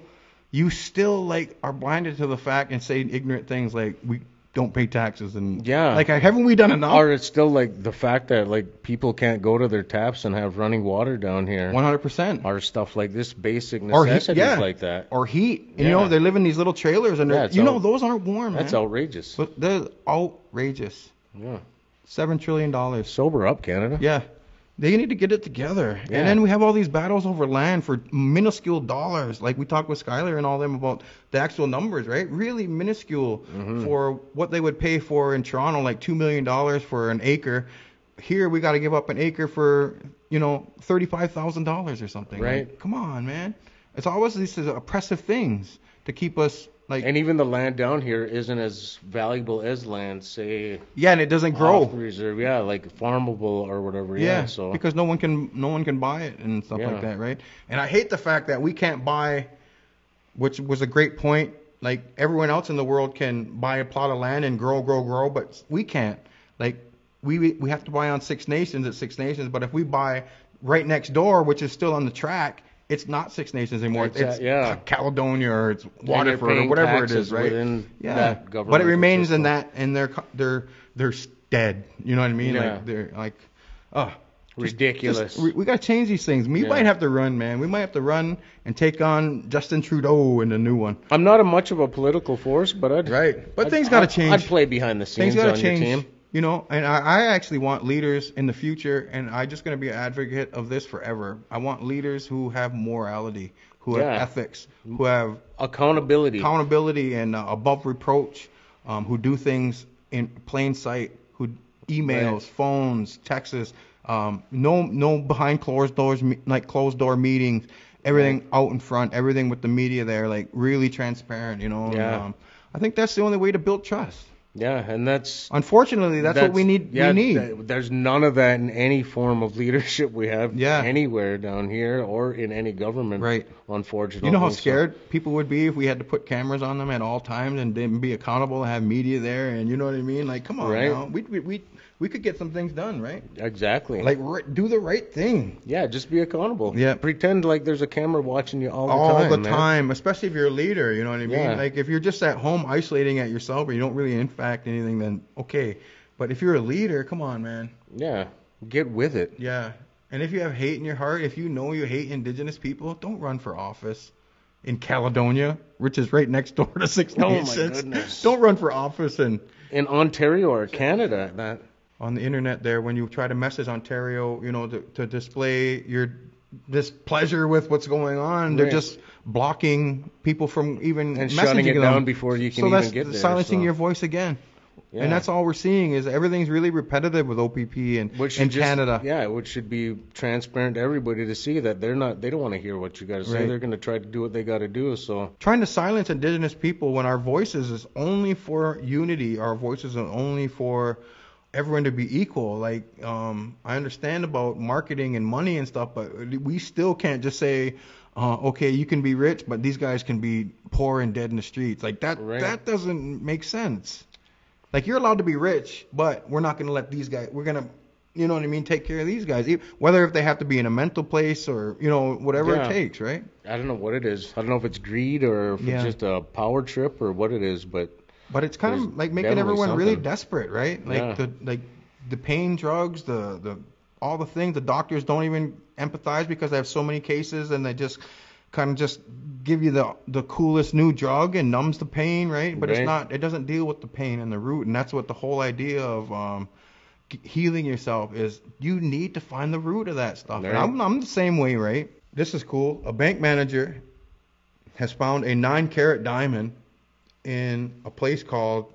you still like are blinded to the fact and say ignorant things like we don't pay taxes and Yeah. like haven't we done enough? Or it's still like the fact that like people can't go to their taps and have running water down here. 100%. Or stuff like this basic Or heat, necessities yeah. like that. Or heat. And, you know, they live in these little trailers and they're, Yeah, you know, those aren't warm, That's man. outrageous. But they're outrageous. Yeah. Seven trillion dollars. Sober up, Canada. Yeah. They need to get it together. Yeah. And then we have all these battles over land for minuscule dollars. Like we talked with Skyler and all them about the actual numbers, right? Really minuscule Mm-hmm. for what they would pay for in Toronto, like two million dollars for an acre. Here we got to give up an acre for, you know, thirty-five thousand dollars or something. Right. Like, come on, man. It's always these oppressive things to keep us like. And even the land down here isn't as valuable as land, say, yeah, and it doesn't grow. reserve. Yeah, like farmable or whatever. Yeah. Yeah, so because no one can no one can buy it and stuff Yeah. like that, right? And I hate the fact that we can't buy, which was a great point. Like everyone else in the world can buy a plot of land and grow, grow, grow, but we can't. Like we we have to buy on Six Nations at Six Nations, but if we buy right next door, which is still on the track, it's not Six Nations anymore. It's, It's, uh, yeah. Caledonia or it's Waterford or whatever it is, right? Yeah, but it remains system. in that, and they're co- they're they're dead. You know what I mean? Yeah. Like they're like, oh, ridiculous. just- we, we gotta change these things. We Yeah. might have to run, man. We might have to run and take on Justin Trudeau in the new one. I'm not a much of a political force, but I'd Right. But I'd- things gotta change. I'd play behind the Things scenes gotta on change. your team. You know, and I, I actually want leaders in the future, and I'm just gonna be an advocate of this forever. I want leaders who have morality, who Yeah. have ethics, who have Accountability. accountability and uh, above reproach, um, who do things in plain sight, who emails, Right. phones, texts, um, no no behind closed doors like closed door meetings, everything out in front, everything with the media there, like really transparent, you know. and, Yeah. um, I think that's the only way to build trust. Yeah, and that's Unfortunately, that's, what we need. Yeah, we need. th- there's none of that in any form of leadership we have Yeah. anywhere down here or in any government. Right. Unfortunately. You know how So- scared people would be if we had to put cameras on them at all times and then be accountable and have media there and you know what I mean? Like, come on Right. now, we we we we could get some things done, right? Exactly. Like, do the right thing. yeah, just be accountable. Yeah. Pretend like there's a camera watching you all the all time. All the man. time, especially if you're a leader. You know what I mean? Yeah. Like if you're just at home isolating at yourself or you don't really impact anything, then okay. But if you're a leader, come on, man. Yeah. Get with it. Yeah. And if you have hate in your heart, if you know you hate Indigenous people, don't run for office in Caledonia, which is right next door to Six Oh, my goodness. Don't run for office and In Ontario or Canada, that on the internet there when you try to message Ontario, you know, to, to display your displeasure with what's going on, they're just blocking people from even and messaging shutting it them. down before you can so even that's get there. silencing so. your voice again. Yeah. And that's all we're seeing is everything's really repetitive with OPP and Which in just- Canada. Yeah, which should be transparent to everybody to see that they're not they don't want to hear what you got to say. Right. They're going to try to do what they got to do. So Trying to silence indigenous people when our voices is only for unity, our voices are only for everyone to be equal. Like, um, I understand about marketing and money and stuff, but we still can't just say, uh, okay, you can be rich, but these guys can be poor and dead in the streets. Like that, Right. that doesn't make sense. Like you're allowed to be rich, but we're not going to let these guys. We're going to you know what I mean, take care of these guys, whether if they have to be in a mental place or you know whatever Yeah. it takes, right? I don't know what it is. I don't know if it's greed or if Yeah. it's just a power trip or what it is, but But it's kind There's of like making everyone really desperate, right? Like Yeah. the like the pain drugs, the the all the things. The doctors don't even empathize because they have so many cases, and they just kind of just give you the the coolest new drug and numbs the pain, right? But it's not. It doesn't deal with the pain and the root, and that's what the whole idea of um, healing yourself is. You need to find the root of that stuff. And I'm I'm the same way, right? This is cool. A bank manager has found a nine carat diamond in a place called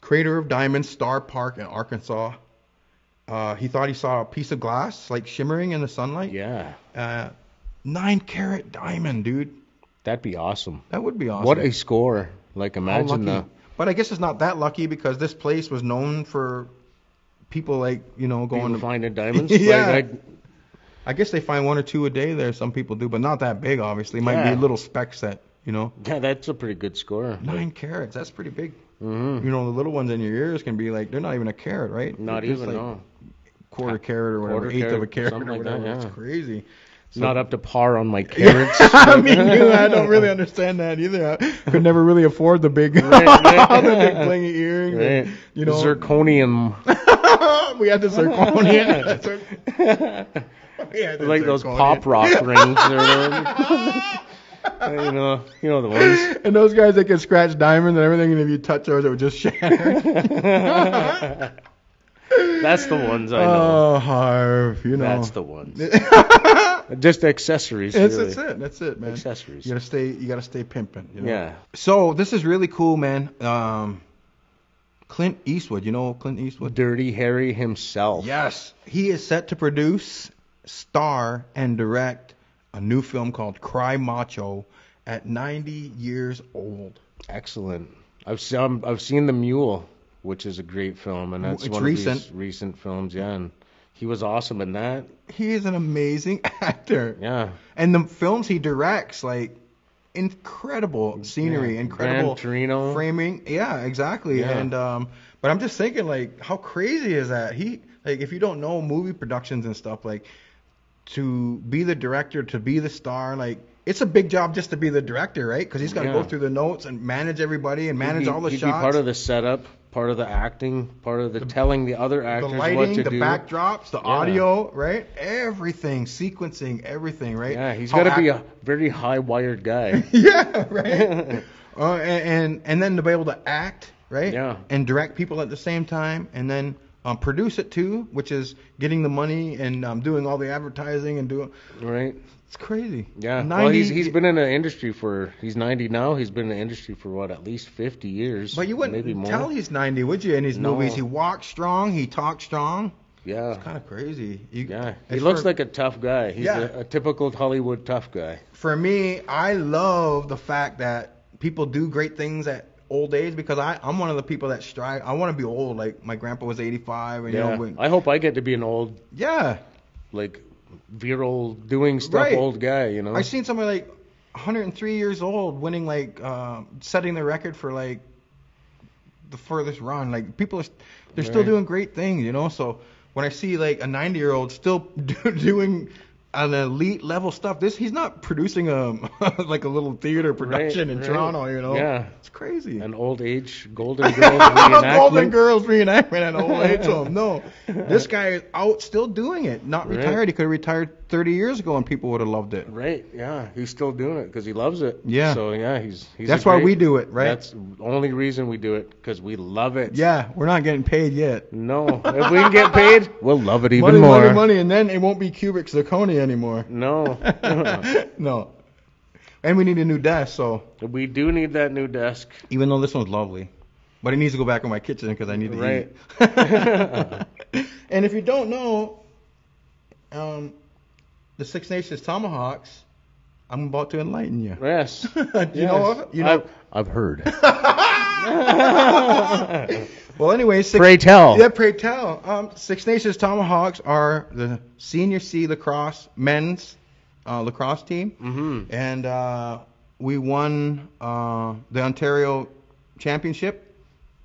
Crater of Diamonds State Park in Arkansas. Uh, he thought he saw a piece of glass like shimmering in the sunlight. yeah, Uh, nine carat diamond, dude. that'd be awesome. That would be awesome. What a score! Like imagine the But I guess it's not that lucky because this place was known for people like you know going people to. finding diamonds. Yeah. Like, I guess they find one or two a day there. Some people do, but not that big. Obviously, might Yeah. be little specks that you know. yeah, that's a pretty good score. Nine carats. That's pretty big. hmm You know, the little ones in your ears can be like they're not even a carat, right? Not even like no. quarter carat or whatever, Quarter eighth of a carat, carat something like that, whatever. It's crazy. It's not up to par on my carrots. I mean, you, I don't really understand that either. I could never really afford the big, Right, right. the big blingy earrings. right. and, you know, zirconium. we had the zirconium. had the like those pop rock rings. You know, you know the ones. And those guys that can scratch diamonds and everything, and if you touch those, it would just shatter. That's the ones I know. oh, Harv, you know. That's the ones. Just accessories. that's really. it. That's it, man. Accessories. You gotta stay. You gotta stay pimping. You know? Yeah. So this is really cool, man. Um, Clint Eastwood. You know Clint Eastwood? Dirty Harry himself. Yes. He is set to produce, star, and direct a new film called Cry Macho at 90 years old. Excellent. I've seen I've seen The Mule, which is a great film, and that's It's one recent. of these recent films. Yeah, and he was awesome in that. He is an amazing actor. Yeah. And the films he directs, like, incredible scenery, Yeah. incredible Gran Torino. framing. Yeah, exactly. Yeah. And um, but I'm just thinking, like, how crazy is that? He like, if you don't know movie productions and stuff, like, to be the director, to be the star, like. It's a big job just to be the director, right? Because he's got to Yeah. go through the notes and manage everybody and manage be- all the he'd shots. Be part of the setup, part of the acting, part of the, telling the other the actors what lighting, to the do. backdrops, the Yeah. audio, right? Everything, sequencing, everything, right? Yeah, he's got to be a very high wired guy. yeah, right. uh, and, and and then to be able to act, right? Yeah. And direct people at the same time, and then um, produce it too, which is getting the money and um, doing all the advertising and doing. right? It's crazy. Yeah. 90, well, he's he's been in the industry for he's 90 now. He's been in the industry for what at least 50 years. But you wouldn't maybe more. tell he's 90, would you? In his No. movies, he walks strong, he talks strong. yeah. It's kind of crazy. You, Yeah, he looks for- like a tough guy. He's Yeah. a, a typical Hollywood tough guy. for me, I love the fact that people do great things at old age because I, I'm one of the people that strive. I want to be old. Like my grandpa was 85, and you Yeah, know, when, I hope I get to be an old, yeah. like, virile, doing stuff Right. old guy. You know. I've seen somebody like 103 years old winning like uh, setting the record for like the furthest run. Like people are, they're still doing great things, you know. So when I see like a 90 year old still do, doing an elite level stuff, this he's not producing um, a like a little theater production in right. Toronto, you know. Yeah. it's crazy. An old age Golden Girls reenactment. Golden Girls reenactment at old age home. No, this guy is out still doing it. Not Right. retired. He could have retired 30 years ago and people would have loved it. Right. Yeah. He's still doing it because he loves it. Yeah. So yeah, he's. he's That's a why great- we do it, right? That's the only reason we do it because we love it. Yeah, we're not getting paid yet. No, if we can get paid, we'll love it even money, more. money, money, and then it won't be cubic zirconia anymore. No. no. And we need a new desk, so we do need that new desk. even though this one's lovely, but it needs to go back in my kitchen because I need to Right. eat. and if you don't know, um, the Six Nations tomahawks, I'm about to enlighten you. Yes. Do you Yes. know? You know. I've, I've heard. Well, anyway, six, Pray tell. Yeah, pray tell. Um, Six Nations Tomahawks are the senior C lacrosse men's uh, lacrosse team, hmm and uh, we won uh, the Ontario championship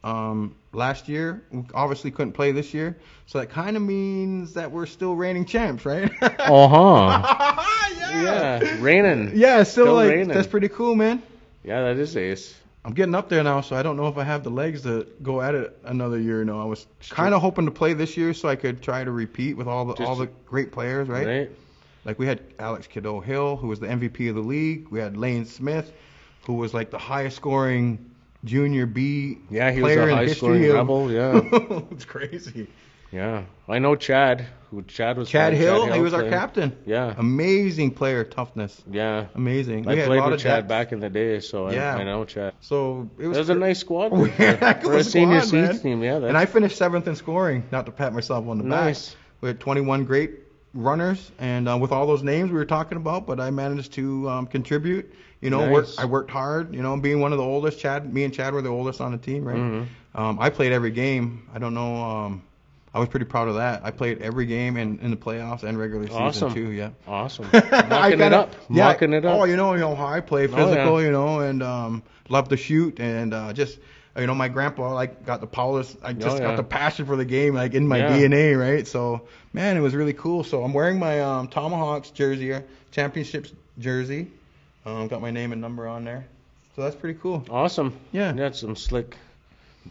um, last year. We obviously couldn't play this year, so that kind of means that we're still reigning champs, right? Uh huh. yeah. yeah, raining. Yeah, still, Still like raining. that's pretty cool, man. Yeah, that is ace. I'm getting up there now, so I don't know if I have the legs to go at it another year. You know, I was kind of hoping to play this year so I could try to repeat with all the Just- all the great players, right? Right. Like we had Alex Kiddo Hill, who was the MVP of the league. We had Lane Smith, who was like the highest scoring junior B Yeah, he was player a in high history scoring of- rebel. Yeah, it's crazy. Yeah. I know Chad. Who Chad was? Chad playing. Hill, he was our captain. Yeah, Amazing player, toughness. yeah. Amazing. I we had a played lot with of Chad depth. back in the day, so Yeah. I, I know Chad. So it It was, was a nice squad We had a for a senior squad, team. Yeah, And I finished seventh in scoring, not to pat myself on the nice. back. We had 21 great runners, and uh, with all those names we were talking about, but I managed to um, contribute. You know, work, I worked hard. You know, being one of the oldest, Chad, me and Chad were the oldest on the team, right? Mhm. Um, I played every game. I don't know. Um, I was pretty proud of that. I played every game in, in the playoffs and regular season Awesome. too. Yeah. Awesome. I Mocking it up. Yeah, Mocking it up. Oh, you know, you know how I play, Oh, yeah. physical, you know, and um, love to shoot, and uh, just you know, my grandpa like got the polish. I just Oh, yeah. got the passion for the game, like in my Yeah. DNA, right? So, man, it was really cool. So I'm wearing my um, Tomahawks jersey, here, championships jersey. Um, got my name and number on there. So that's pretty cool. Awesome. Yeah. That's some slick,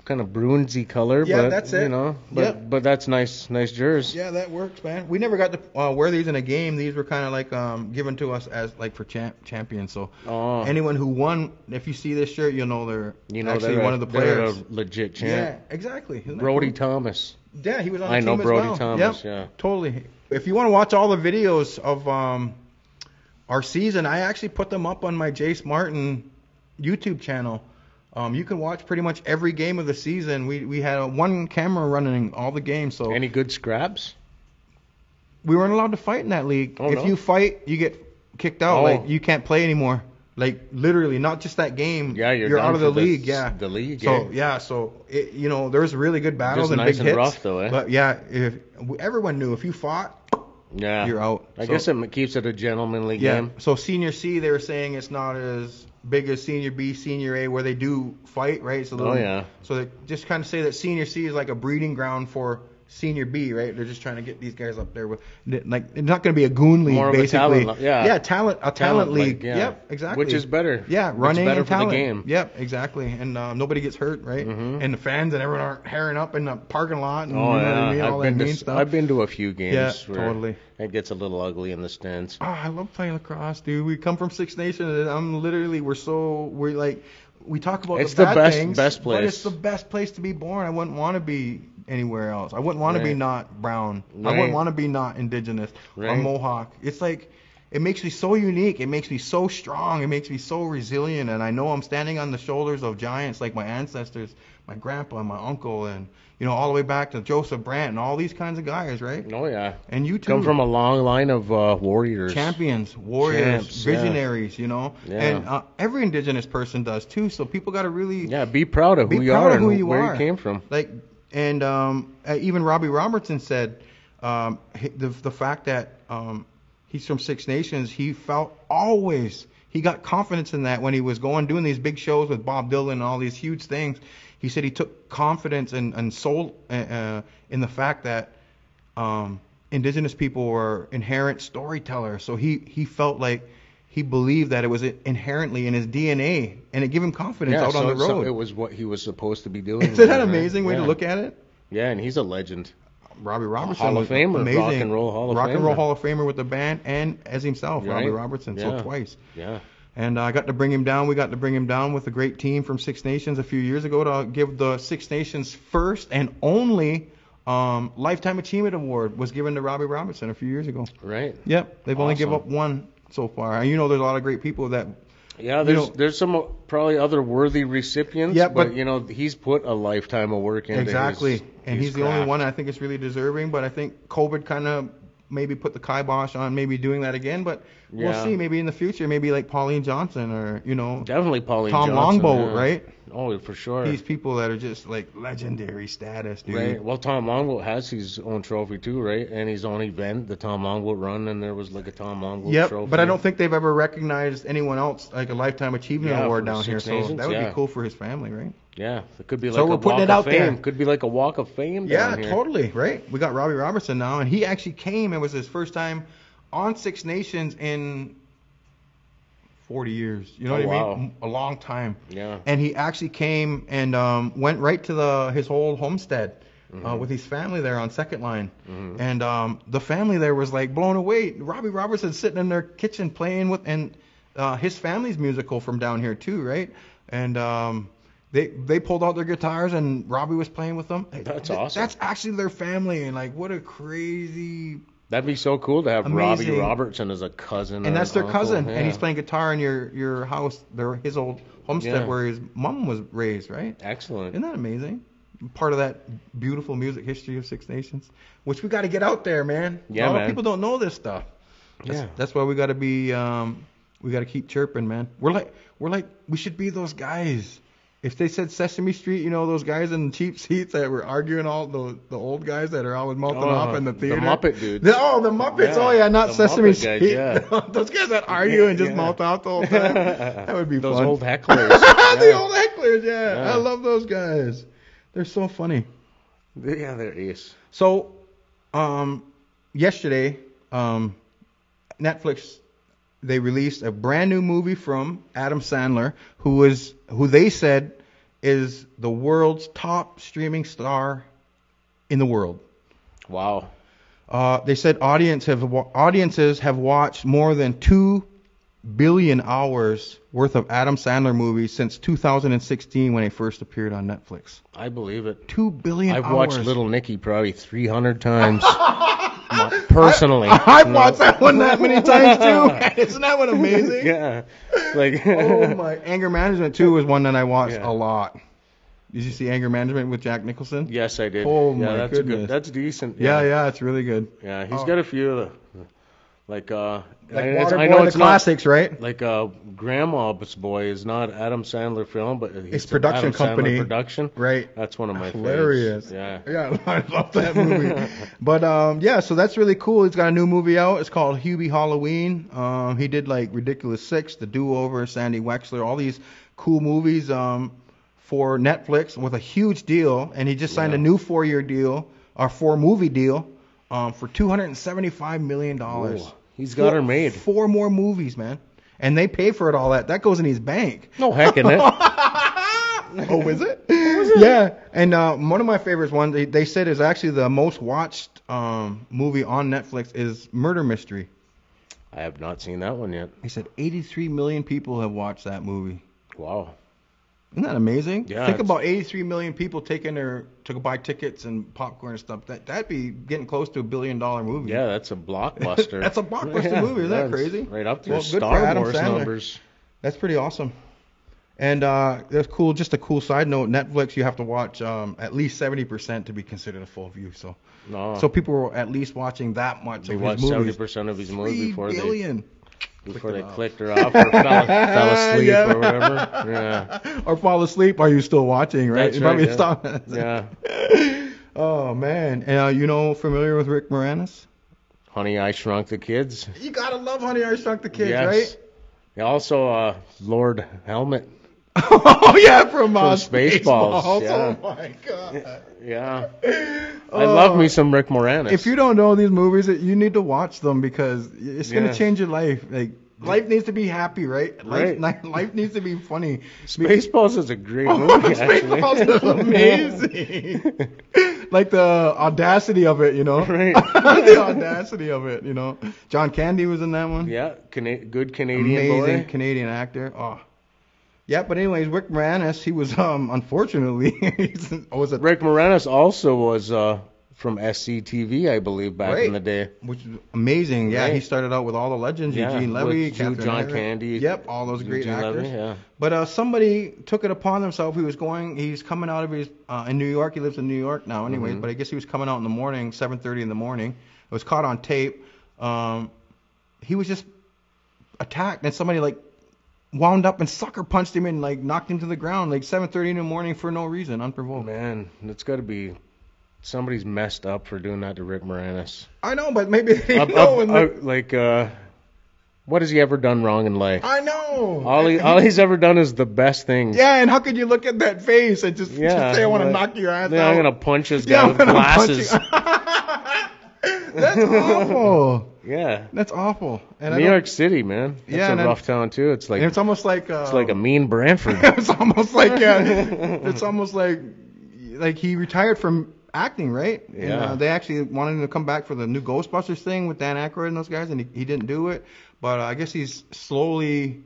kind of bronzy color. Yeah, but, that's You know, but Yep. but that's nice, nice jersey. Yeah, that works, man. We never got to uh, wear these in a game. These were kind of like um, given to us as like for champ- champions. So Oh, anyone who won, if you see this shirt, you'll know they're you know, actually they're one a- of the they're players. a legit Yeah, exactly. Brody cool? Thomas. Yeah, he was on the I know Brody well. Thomas. Yep, Yeah. totally. If you want to watch all the videos of um, our season, I actually put them up on my Jace Martin YouTube channel. Um, you can watch pretty much every game of the season. We we had a one camera running all the games, so Any good scraps? we weren't allowed to fight in that league. Oh, if no? you fight, you get kicked out. Oh. Like you can't play anymore. Like literally, not just that game. Yeah, you're, done out of the league. yeah. The league. So yeah. yeah, so it, you know, there's really good battles Just and nice big and hits. rough, though, eh? But yeah, if everyone knew if you fought, yeah. you're out. I So- guess it keeps it a gentlemanly yeah. game. So senior C, they were saying it's not as big as senior B, senior A, where they do fight, right? So Oh yeah. So they just kind of say that senior C is like a breeding ground for senior B, right? They're just trying to get these guys up there with like it's not going to be a goon league, More of a basically. talent, yeah. Yeah, talent, a talent, like, league. yeah. Yep, exactly. Which is better. Yeah, running better and for the game. Yep, exactly. And um, nobody gets hurt, right? Mhm. And the fans and everyone aren't herring up in the parking lot and Oh you know what yeah. I mean, all that been mean to stuff. I've been to a few games yeah, where totally. it gets a little ugly in the stands. Oh, I love playing lacrosse, dude. We come from Six Nations, and I'm literally we're so we're like we talk about It's the the bad best- things, best but it's place. the best place to be born. I wouldn't want to be anywhere else. I wouldn't want to be not brown. I wouldn't want to be not indigenous or Mohawk. It's like it makes me so unique. It makes me so strong. It makes me so resilient. And I know I'm standing on the shoulders of giants like my ancestors, my grandpa, and my uncle, and you know all the way back to Joseph Brant and all these kinds of guys, right? Oh yeah. And you too Come from a long line of uh, warriors. champions, warriors, Champs, yeah. visionaries, you know, Yeah. and uh, every indigenous person does too. So people got to really Yeah, be proud of who you are who and you where are. you came from. like, and um, uh, even Robbie Robertson said um, the the fact that um, he's from Six Nations, he felt always he got confidence in that when he was going doing these big shows with Bob Dylan and all these huge things. He said he took confidence and and soul uh, uh, in the fact that um, indigenous people were inherent storytellers. So he he felt like he believed that it was inherently in his DNA, and it gave him confidence Yeah, out on so, the so it was what he was supposed to be doing. Isn't that right? amazing way yeah. to look at it? Yeah, and he's a legend. Robbie Robertson, Hall of Famer, amazing. Rock and Roll Hall of Rock and Roll Hall of Famer with the band and as himself, Robbie Robertson, Yeah. so twice. Yeah. And I got to bring him down. We got to bring him down with a great team from Six Nations a few years ago to give the Six Nations first and only um, Lifetime Achievement Award was given to Robbie Robertson a few years ago. Right. Yep, they've only give up one so far. And you know, there's a lot of great people that. Yeah, there's know- there's some uh, probably other worthy recipients. Yeah, but, but- you know he's put a lifetime of work into Exactly, his, and his he's the only one I think is really deserving. But I think COVID kind of maybe put the kibosh on maybe doing that again. But we'll see. Maybe in the future, maybe like Pauline Johnson or you know Definitely Pauline Tom Johnson, Longboat, yeah. right? Oh, for sure. These people that are just like legendary status, dude. Right. Well, Tom Longboat has his own trophy too, right? And his own event, the Tom Longboat Run, and there was like a Tom Longboat Yep, trophy. but I don't think they've ever recognized anyone else like a lifetime achievement Yeah, award down here. Six So that would yeah. be cool for his family, right? Yeah, it could be like So a we're putting walk it of out there. Could be like a walk of fame. Yeah, down here. totally, right? We got Robbie Robertson now, and he actually came. It was his first time on Six Nations in 40 years. You know Oh, what I wow. mean? A long time. Yeah. And he actually came and um, went right to the his old homestead. Mm-hmm. Uh, with his family there on second line, and um, the family there was like blown away. Robbie Robertson sitting in their kitchen playing with, and uh, his family's musical from down here too, right? And um, they they pulled out their guitars and Robbie was playing with them. That's Th- awesome. That's actually their family, and like what a crazy. That'd be so cool to have Robbie Robertson as a cousin. And that's their uncle. cousin, Yeah. and he's playing guitar in your your house, their his old homestead Yeah. where his mom was raised, right? Excellent. Isn't that amazing? Part of that beautiful music history of Six Nations, which we got to get out there, man. Yeah, a lot man. of people don't know this stuff. That's, Yeah. that's why we got to be, um, we got to keep chirping, man. We're like, we're like, we should be those guys. If they said Sesame Street, you know, those guys in the cheap seats that were arguing, all the the old guys that are always mouthing Oh, off in the theater. the. Muppet dudes. The- oh, the Muppets. Yeah, oh yeah, not the Sesame Muppet guys, Street. yeah. those guys that argue and just Yeah. mouth out the whole time. that would be Those fun. old hecklers. the old hecklers, yeah. Yeah. I love those guys. They're so funny. yeah, they're ace. So, um, yesterday, um, Netflix they released a brand new movie from Adam Sandler, who was who they said is the world's top streaming star in the world. Wow. Uh, they said audience have audiences have watched more than two billion hours worth of Adam Sandler movies since 2016 when he first appeared on Netflix. I believe it. Two billion I've hours. watched Little Nicky probably 300 times. Personally. I've you watched that one that many times too. Isn't that one amazing? yeah. Like Oh my! Anger Management too was one that I watched Yeah. a lot. Did you see Anger Management with Jack Nicholson? Yes, I did. Oh, yeah, my that's goodness. good. That's decent. Yeah, yeah, it's really good. Yeah, he's Oh. got a few of the like uh Like I, it's- Waterboy, I know it's not classics, right? like uh Grandma's Boy is not Adam Sandler film, but It's production Adam Sandler company. production. Right. That's one of my Hilarious. favorites. Yeah. Yeah, I love that movie. but um, yeah, so that's really cool. He's got a new movie out. It's called Hubie Halloween. Um, he did like Ridiculous Six, The Do Over, Sandy Wexler, all these cool movies um, for Netflix with a huge deal. And he just signed a new four-year deal or four-movie deal um, for 275 million dollars. He's got her made. Four more movies, man. And they pay for it all that. That goes in his bank. No heck in it. oh, is it? Yeah. And uh, one of my favorites one they, they said is actually the most watched um, movie on Netflix is Murder Mystery. I have not seen that one yet. They said 83 million people have watched that movie. Wow. Isn't that amazing? Yeah, Think about 83 million people taking their to buy tickets and popcorn and stuff. That that'd be getting close to a billion dollar movie. Yeah, that's a blockbuster. That's a blockbuster Yeah, movie. Isn't that crazy? Right up there. Well, Star Adam Wars Sandler. numbers. That's pretty awesome. And uh, that's cool. Just a cool side note: Netflix, you have to watch um, at least 70% to be considered a full view. So, No. so people were at least watching that much they of watched his movies. percent of his movies before they billion. Before they Clicked clicked her off or fell, fell asleep Yeah. or whatever. Yeah. or fall asleep. Are you still watching? Right? That's You probably right, stop. Yeah. oh man, and, uh, you know, familiar with Rick Moranis? Honey, I Shrunk the Kids. You gotta love Honey I Shrunk the Kids, yes. right? Also, uh, Lord Helmet. oh yeah, from, uh, From Spaceballs, Spaceballs. yeah. Oh my god. Yeah. I love me some Rick Moranis. If you don't know these movies, you need to watch them because it's gonna Yeah. change your life. Like life needs to be happy, right? Life, Right. life needs to be funny. Spaceballs is a great Oh, movie. Spaceballs is amazing. like the audacity of it, you know. Right. the audacity of it, you know. John Candy was in that one. yeah, Cana- good Canadian Amazing boy. Canadian actor. Oh. Yeah, but anyways, Rick Moranis, he was um unfortunately he's, was a Rick Moranis also was uh, from SCTV, I believe, back in the day. which is amazing. Yeah, he started out with all the legends, Yeah, Eugene Levy, John Herrick. Candy, Yep, all those great actors. Levy, yeah. But uh, somebody took it upon himself. He was going. He's coming out of his uh, in New York. He lives in New York now, anyways. Mhm. But I guess he was coming out in the morning, 7:30 in the morning. It was caught on tape. Um, he was just attacked, and somebody like wound up and sucker punched him and like knocked him to the ground, like 7:30 in the morning for no reason, unprovoked. man, it's got to be somebody's messed up for doing that to Rick Moranis. I know, but maybe they Up- know. up- and the- uh, like, uh, what has he ever done wrong in life? I know. All he all he's ever done is the best thing. yeah, and how could you look at that face and just, Yeah, just say I want to knock your ass Yeah, out? I'm gonna punch this Yeah, guy I'm with glasses. That's awful. Yeah. That's awful. And New York City, man. It's Yeah, a and I- rough town too. It's like it's almost like uh, it's like a mean Brantford. it's almost like yeah, it's almost like like he retired from acting, right? And, Yeah. uh, they actually wanted him to come back for the new Ghostbusters thing with Dan Aykroyd and those guys, and he, he didn't do it. But uh, I guess he's slowly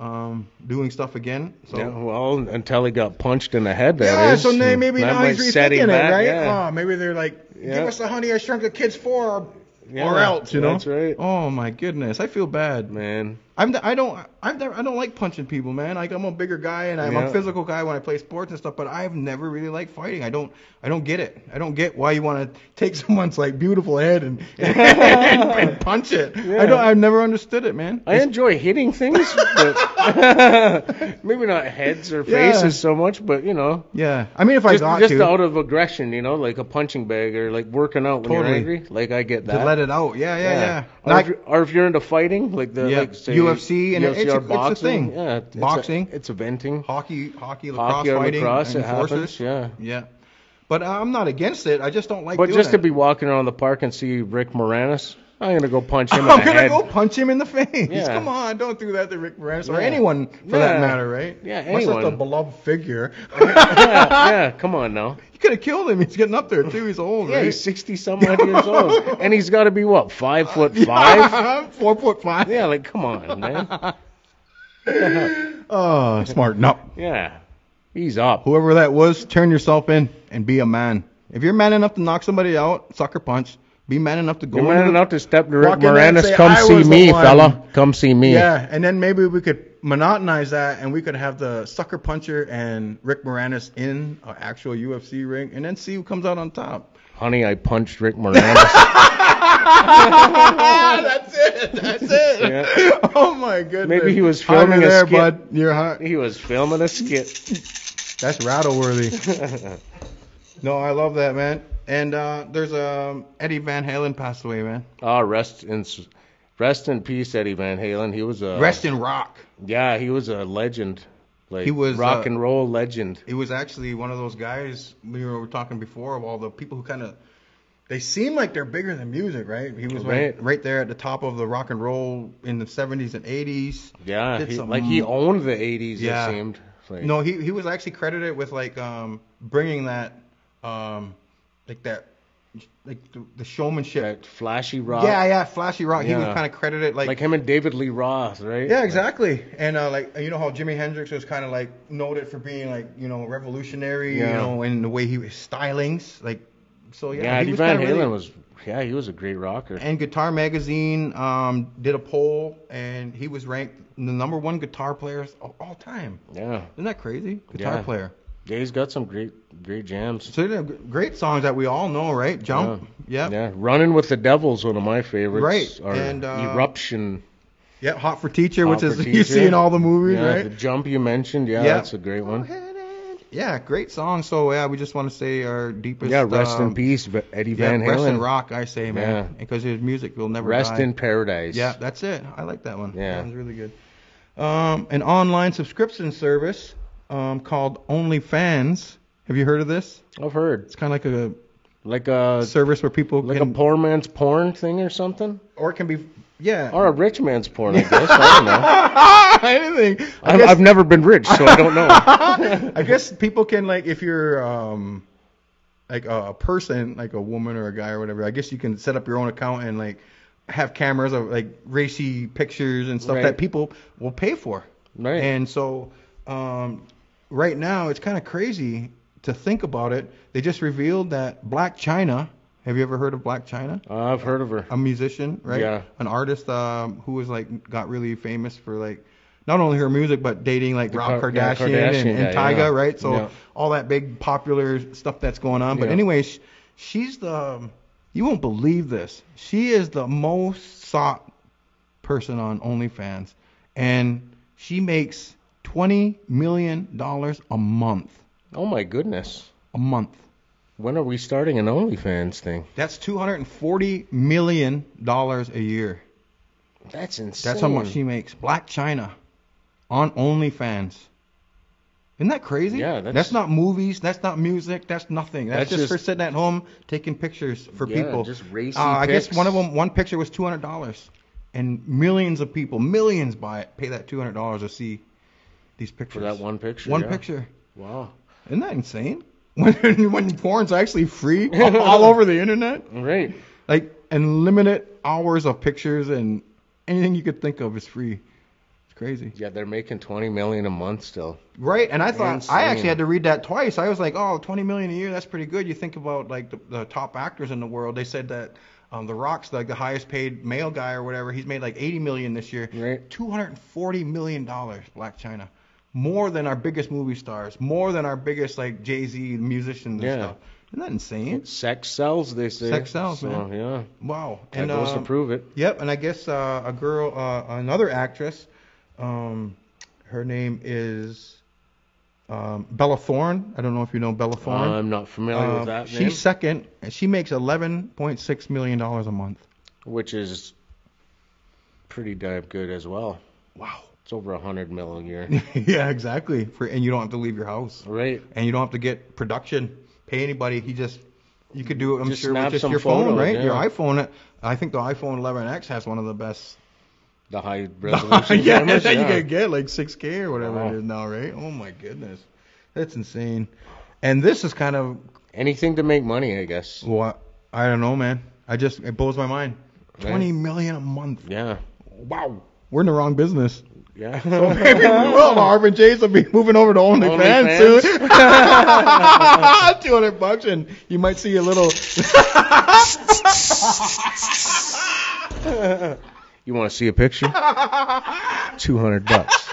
um, doing stuff again. So. yeah, well, until he got punched in the head. That Yeah, is. so maybe That now he's rethinking it, right? Yeah. Oh, maybe they're like, give us the Honey I Shrunk the Kids four, Yeah, or else, you know. That's right. Oh my goodness, I feel bad. Man. I'm I don't I've never I don't like punching people, man. Like I'm a bigger guy and I'm Yeah. a physical guy when I play sports and stuff, but I've never really liked fighting. I don't I don't get it. I don't get why you want to take someone's like beautiful head and and, and punch it. Yeah. I don't I've never understood it, man. I enjoy hitting things, but maybe not heads or Yeah. faces so much, but you know, yeah. I mean if I just, got just to out of aggression, you know, like a punching bag or like working out when Totally. you're angry. Like I get to that. let it out. Yeah, yeah, yeah. Or, Like- if, you're- or if you're into fighting, like the Yeah, like say, UFC and UFC it's a- or it's a boxing, thing. Yeah, it's a- Boxing. it's a venting. hockey, hockey, lacrosse Hockey or fighting, lacrosse, and it happens. Yeah. Yeah. But I'm not against it. I just don't like it. But just it. to be walking around the park and see Rick Moranis, I'm gonna go punch him I'm the gonna head. go punch him in the face. Yeah. Come on, don't do that to Rick Moranis or anyone for that matter, right? Yeah, Much less a anyone. beloved figure. yeah, yeah, come on now. You could have killed him. He's getting up there too. He's old, Yeah, right? he's 60 some odd years old, and he's got to be what five foot five? Four foot five. Yeah, like come on, man. Oh, smarten up. Yeah, he's up. Whoever that was, turn yourself in and be a man. If you're man enough to knock somebody out, sucker punch. Be man enough to go. You're man enough to step to Rick Walk in there and Moranis. say, Come see me, one." fella. Come see me. Yeah, and then maybe we could monotonize that, and we could have the sucker puncher and Rick Moranis in an actual UFC ring, and then see who comes out on top. Honey, I punched Rick Moranis. that's it. That's it. Yeah. Oh my goodness. Maybe he was filming a skit. bud. You're hot. he was filming a skit. That's rattle worthy. no, I love that man. And uh, there's um, Eddie Van Halen passed away, man. Ah, rest in rest in peace, Eddie Van Halen. He was a Rest in rock. Yeah, he was a legend. Like He was, rock uh, and roll legend. He was actually one of those guys we were talking before of all the people who kind of they seem like they're bigger than music, right? He was right. Right. right there at the top of the rock and roll in the 70s and 80s. Yeah, he, some- like he owned the '80s. Yeah. It seemed. Like, No, he he was actually credited with like um bringing that um like that like the, the showmanship. that flashy rock. Yeah, yeah, flashy rock. He was kind of credited like, Like him and David Lee Roth, right? yeah, exactly. And uh, like you know how Jimi Hendrix was kind of like noted for being like you know revolutionary, you know, in the way he was stylings, like so yeah. Yeah, he Eddie was Van Halen really- was. Yeah, he was a great rocker. And Guitar Magazine um, did a poll, and he was ranked the number one guitar player of all time. yeah, Isn't that crazy? Guitar Yeah. player. Yeah, he's got some great, great jams. So great songs that we all know, right? Jump. Yep. Yeah, Running with the Devil's one of my favorites. Right, Or and, uh, Eruption. Yep. Hot for Teacher, Hot which for is you Teacher. see in all the movies, yeah, right? the Jump you mentioned. Yeah, Yeah. that's a great one. Yeah, great song. So yeah, we just want to say our deepest. Yeah, rest um, in peace, Eddie Yeah, Van rest in rock, I say, man, Yeah. because his music will never Rest die. in paradise. Yeah, that's it. I like that one. Yeah. that one's really good. Um, an online subscription service um, called OnlyFans. Have you heard of this? I've heard. It's kind of like a Like a service where people like can, a poor man's porn thing or something, or it can be, yeah, or a rich man's porn. I guess I don't know. anything. I I've, guess, I've never been rich, so I don't know. I guess people can like if you're um like a, a person, like a woman or a guy or whatever. I guess you can set up your own account and like have cameras of like racy pictures and stuff Right. that people will pay for. Right. And so um right now it's kind of crazy to think about it. They just revealed that Blac Chyna. Have you ever heard of Blac Chyna? Uh, I've heard of her. a musician, right? Yeah. An artist um, who was like got really famous for like not only her music but dating like The Rob Kar- yeah, Kardashian, and, and guy, Tyga, yeah. right? So Yeah. all that big popular stuff that's going on. But Yeah. anyways, she's the you won't believe this. She is the most sought person on OnlyFans, and she makes twenty million dollars a month. Oh my goodness. A month. When are we starting an OnlyFans thing? That's two hundred and forty million dollars a year. That's insane. That's how much she makes. Blac Chyna. on OnlyFans. Isn't that crazy? Yeah, that's- not movies. That's not music. That's nothing. That's, That's just, for just- sitting at home taking pictures for Yeah, people. just racy Uh, I guess one of them, one picture was two hundred dollars, and millions of people, millions buy it, pay that two hundred dollars to see these pictures. For that one picture. One yeah. picture. Wow. Isn't that insane? When when porn's actually free all over the internet, Right. like unlimited hours of pictures and anything you could think of is free. It's crazy. Yeah, they're making 20 million a month still. Right, and I thought I actually had to read that twice. I was like, oh, 20 million a year, that's pretty good. You think about like the, the top actors in the world. They said that um, The Rock's like the highest paid male guy or whatever. He's made like 80 million this year. Right. 240 million dollars, Blac Chyna, more than our biggest movie stars, more than our biggest like Jay Z musicians and Yeah. stuff. Isn't that insane? Sex sells, they say. Sex sells, so, man. Yeah. Wow. That goes to um, prove it. Yep, and I guess uh, a girl, uh, another actress, um, her name is um, Bella Thorne. I don't know if you know Bella Thorne. I'm not familiar Um, with that she's name. second, and she makes 11.6 million dollars a month. Which is pretty damn good as well. Wow. It's over a 100 mil a year. yeah, exactly. For and you don't have to leave your house, right. and you don't have to get production, pay anybody. He just you could do it. I'm Just sure with just your phone, right? yeah. Your iPhone. I think the iPhone 11X has one of the best The high resolution yeah, cameras. that you can get like 6K or whatever Wow. it is now, right? Oh my goodness, that's insane. And this is kind of Anything to make money, I guess. what I don't know, man. I just it blows my mind. Right. Twenty million a month. Yeah. Wow, we're in the wrong business. Yeah. So maybe we will. Harv N Jace will be moving over to OnlyFans OnlyFans. soon. Two hundred bucks, and you might see a little. you want to see a picture? 200 bucks.